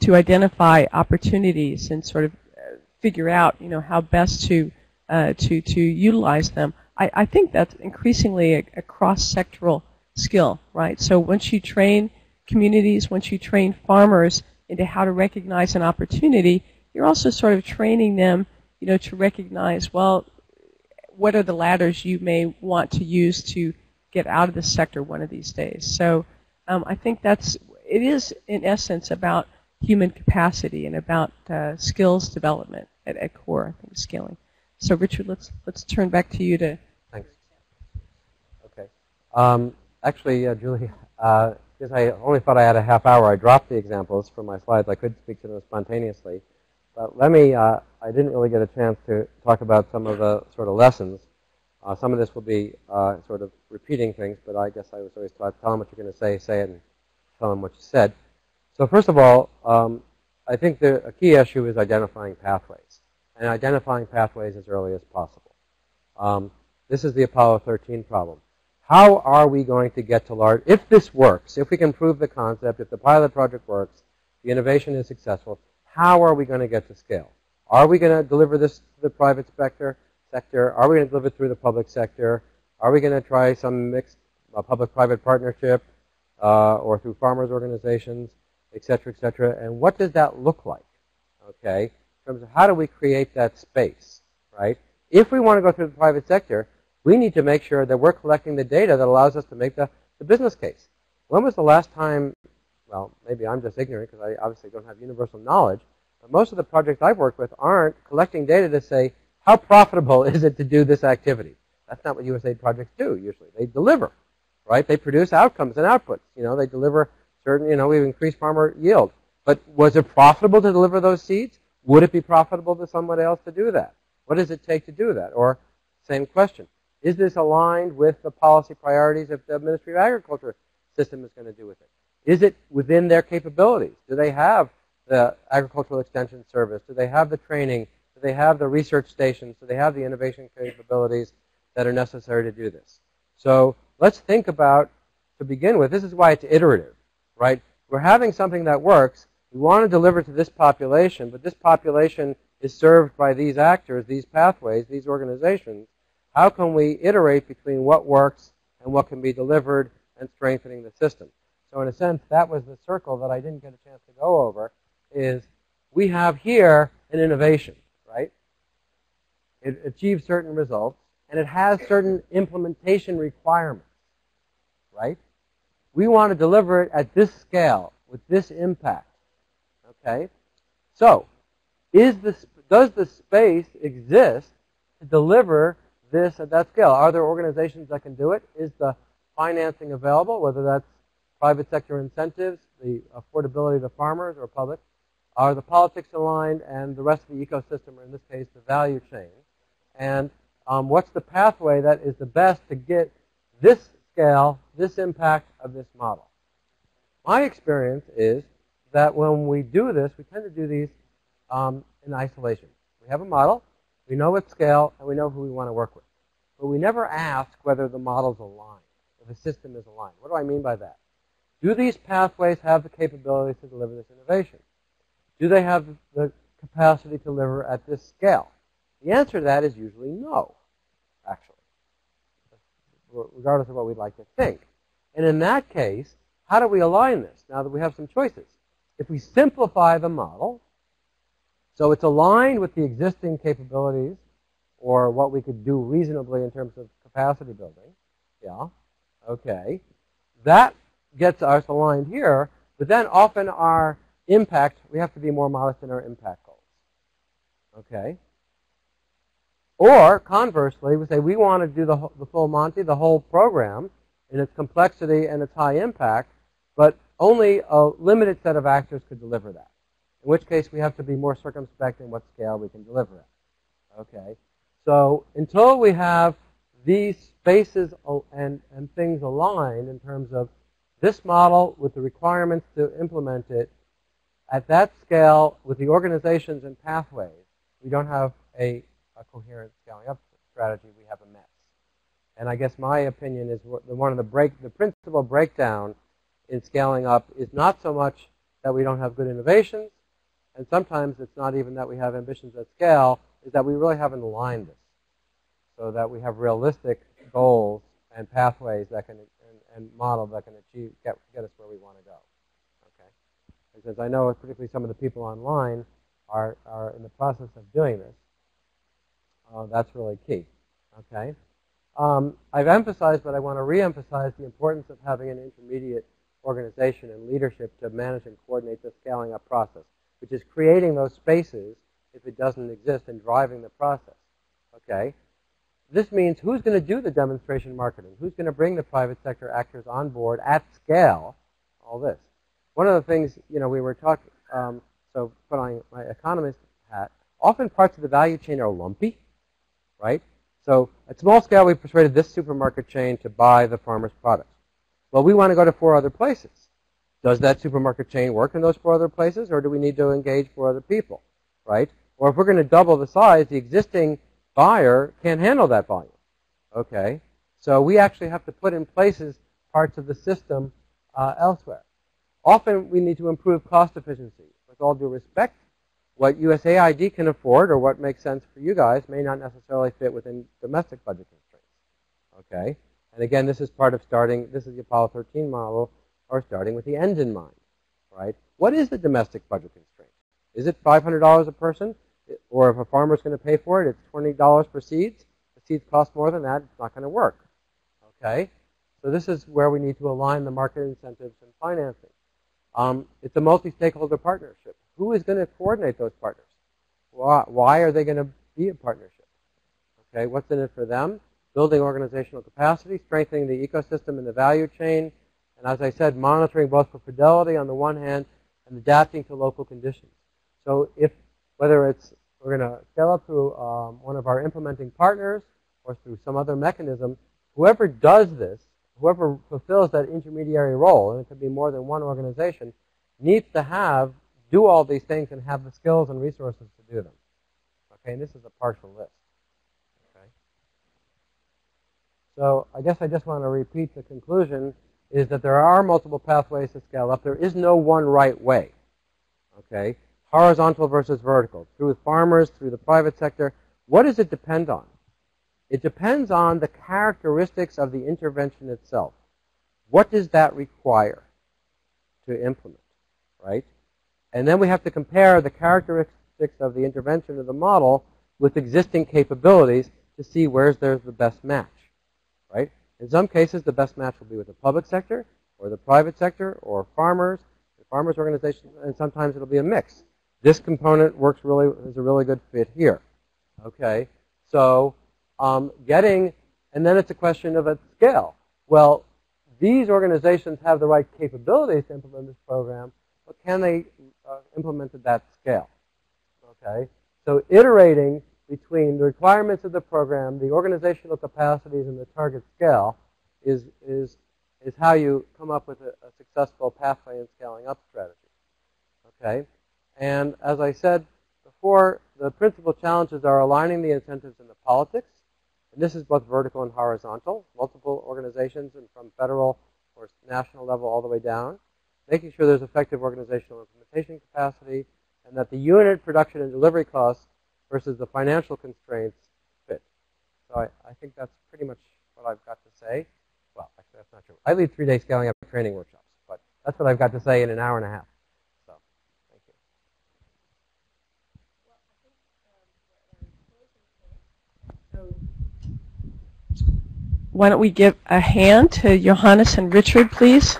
to identify opportunities and sort of uh, figure out, you know, how best to uh, to to utilize them. I, I think that's increasingly a, a cross-sectoral skill, right? So once you train communities, once you train farmers into how to recognize an opportunity, you're also sort of training them, you know, to recognize, well, what are the ladders you may want to use to get out of the sector one of these days. So um, I think that's it is in essence about human capacity and about uh, skills development at, at core. I think scaling. So Richard, let's let's turn back to you to. Thanks. Okay. Um, actually, uh, Julie, uh, because I only thought I had a half hour, I dropped the examples from my slides. I could speak to them spontaneously. But let me, uh, I didn't really get a chance to talk about some of the sort of lessons. Uh, some of this will be uh, sort of repeating things, but I guess I was always taught, tell them what you're going to say, say it, and tell them what you said. So first of all, um, I think the, a key issue is identifying pathways, and identifying pathways as early as possible. Um, this is the Apollo 13 problem. How are we going to get to large, if this works, if we can prove the concept, if the pilot project works, the innovation is successful, how are we going to get to scale? Are we going to deliver this to the private sector? Sector? Are we going to deliver it through the public sector? Are we going to try some mixed uh, public-private partnership uh, or through farmers organizations, et cetera, et cetera? And what does that look like? Okay, in terms of how do we create that space, right? If we want to go through the private sector, we need to make sure that we're collecting the data that allows us to make the, the business case. When was the last time, well, maybe I'm just ignorant because I obviously don't have universal knowledge, but most of the projects I've worked with aren't collecting data to say, how profitable is it to do this activity? That's not what USAID projects do usually. They deliver, right? They produce outcomes and outputs. You know, they deliver certain, you know, we've increased farmer yield. But was it profitable to deliver those seeds? Would it be profitable to someone else to do that? What does it take to do that? Or same question. Is this aligned with the policy priorities of the Ministry of Agriculture system is going to do with it? Is it within their capabilities? Do they have the Agricultural Extension Service? Do they have the training? Do they have the research stations? Do they have the innovation capabilities that are necessary to do this? So let's think about, to begin with, this is why it's iterative, right? We're having something that works. We want to deliver to this population, but this population is served by these actors, these pathways, these organizations. How can we iterate between what works and what can be delivered and strengthening the system? So in a sense, that was the circle that I didn't get a chance to go over, is we have here an innovation, right? It achieves certain results, and it has certain implementation requirements, right? We want to deliver it at this scale, with this impact, okay? So, is the, does the space exist to deliver this at that scale? Are there organizations that can do it? Is the financing available, whether that's private sector incentives, the affordability to farmers or public? Are the politics aligned and the rest of the ecosystem, or in this case, the value chain? And um, what's the pathway that is the best to get this scale, this impact of this model? My experience is that when we do this, we tend to do these um, in isolation. We have a model, we know its scale, and we know who we want to work with. But we never ask whether the model's aligned, or the system is aligned. What do I mean by that? Do these pathways have the capabilities to deliver this innovation? Do they have the capacity to deliver at this scale? The answer to that is usually no, actually, regardless of what we'd like to think. And in that case, how do we align this now that we have some choices? If we simplify the model, so it's aligned with the existing capabilities or what we could do reasonably in terms of capacity building. Yeah. Okay. That gets us aligned here, but then often our impact, we have to be more modest in our impact goals. Okay. Or conversely, we say we want to do the, the full Monty, the whole program, in its complexity and its high impact, but only a limited set of actors could deliver that in which case we have to be more circumspect in what scale we can deliver at. Okay? So until we have these spaces and, and things aligned in terms of this model with the requirements to implement it at that scale with the organizations and pathways, we don't have a, a coherent scaling up strategy. We have a mess. And I guess my opinion is the one of the break, the principal breakdown in scaling up is not so much that we don't have good innovations, and sometimes it's not even that we have ambitions at scale, is that we really haven't aligned this so that we have realistic goals and pathways that can and, and model that can achieve get, get us where we want to go. Okay, and since I know particularly some of the people online are are in the process of doing this, uh, that's really key. Okay, um, I've emphasized, but I want to re-emphasize the importance of having an intermediate organization and leadership to manage and coordinate the scaling up process which is creating those spaces if it doesn't exist and driving the process. Okay? This means who's going to do the demonstration marketing? Who's going to bring the private sector actors on board at scale? All this. One of the things, you know, we were talking, um, so put on my economist hat, often parts of the value chain are lumpy, right? So at small scale, we persuaded this supermarket chain to buy the farmer's products. Well, we want to go to four other places. Does that supermarket chain work in those four other places, or do we need to engage four other people, right? Or if we're going to double the size, the existing buyer can't handle that volume, okay? So we actually have to put in places parts of the system uh, elsewhere. Often we need to improve cost efficiency. With all due respect, what USAID can afford or what makes sense for you guys may not necessarily fit within domestic budget constraints, okay? And again, this is part of starting, this is the Apollo 13 model, or starting with the end in mind, right? What is the domestic budget constraint? Is it $500 a person? Or if a farmer is going to pay for it, it's $20 per seeds. The seeds cost more than that, it's not going to work, okay? So this is where we need to align the market incentives and financing. Um, it's a multi-stakeholder partnership. Who is going to coordinate those partners? Why, why are they going to be a partnership? Okay, what's in it for them? Building organizational capacity, strengthening the ecosystem and the value chain, and as I said, monitoring both for fidelity on the one hand and adapting to local conditions. So if, whether it's we're going to scale up through um, one of our implementing partners or through some other mechanism, whoever does this, whoever fulfills that intermediary role, and it could be more than one organization, needs to have, do all these things and have the skills and resources to do them. Okay, and this is a partial list. Okay. So I guess I just want to repeat the conclusion is that there are multiple pathways to scale up. There is no one right way. Okay? Horizontal versus vertical. Through farmers, through the private sector. What does it depend on? It depends on the characteristics of the intervention itself. What does that require to implement? Right? And then we have to compare the characteristics of the intervention of the model with existing capabilities to see where's there's the best match. Right? In some cases, the best match will be with the public sector or the private sector or farmers, farmers organizations, and sometimes it'll be a mix. This component works really is a really good fit here. Okay, so um, getting, and then it's a question of a scale. Well, these organizations have the right capabilities to implement this program, but can they uh, implement at that scale? Okay, so iterating between the requirements of the program, the organizational capacities, and the target scale is, is, is how you come up with a, a successful pathway and scaling up strategy. Okay? And as I said before, the principal challenges are aligning the incentives and the politics. And this is both vertical and horizontal, multiple organizations and from federal or national level all the way down. Making sure there's effective organizational implementation capacity and that the unit production and delivery costs versus the financial constraints fit. So I, I think that's pretty much what I've got to say. Well, actually, that's not true. I lead three-day scaling up training workshops, but that's what I've got to say in an hour and a half. So, thank you. Why don't we give a hand to Johannes and Richard, please?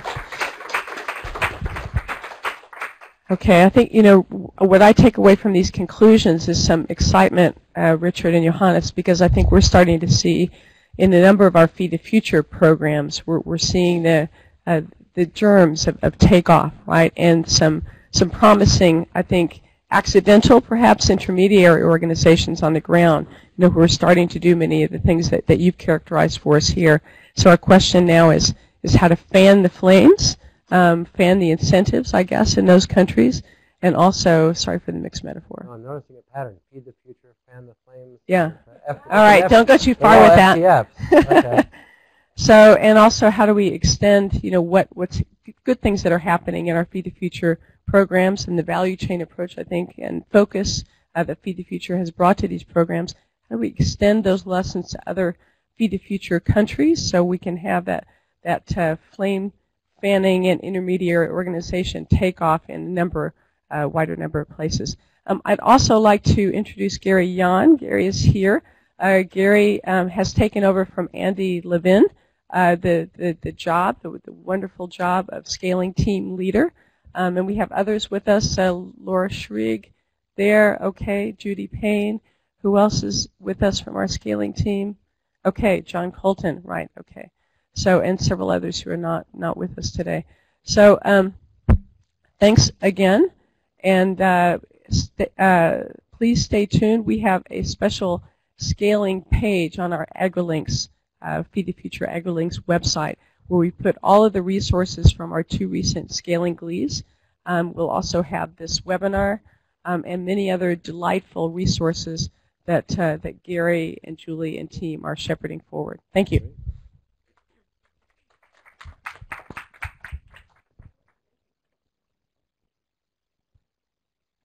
Okay, I think, you know, what I take away from these conclusions is some excitement, uh, Richard and Johannes, because I think we're starting to see in a number of our Feed the Future programs, we're, we're seeing the, uh, the germs of, of takeoff, right, and some, some promising, I think, accidental, perhaps intermediary organizations on the ground, you know, who are starting to do many of the things that, that you've characterized for us here. So our question now is, is how to fan the flames, um, fan the incentives, I guess, in those countries. And also, sorry for the mixed metaphor. No, I'm noticing a pattern. Feed the future, fan the flames. Yeah. F- all right, F- don't go too far with that. Okay. so, and also, how do we extend, you know, what what's good things that are happening in our Feed the Future programs and the value chain approach, I think, and focus uh, that Feed the Future has brought to these programs. How do we extend those lessons to other Feed the Future countries so we can have that that uh, flame fanning and intermediary organization take off in a number, uh, wider number of places. Um, I'd also like to introduce Gary Yan. Gary is here. Uh, Gary um, has taken over from Andy Levin uh, the, the, the job, the, the, wonderful job of scaling team leader. Um, and we have others with us, uh, Laura Schrig there, okay, Judy Payne, who Who else is with us from our scaling team? Okay, John Colton, right, okay. So, and several others who are not, not with us today. So, um, thanks again, and uh, st- uh, please stay tuned. We have a special scaling page on our AgriLinks, uh, Feed the Future AgriLinks website, where we put all of the resources from our two recent scaling GLEEs. Um, we'll also have this webinar um, and many other delightful resources that, uh, that Gary and Julie and team are shepherding forward. Thank you.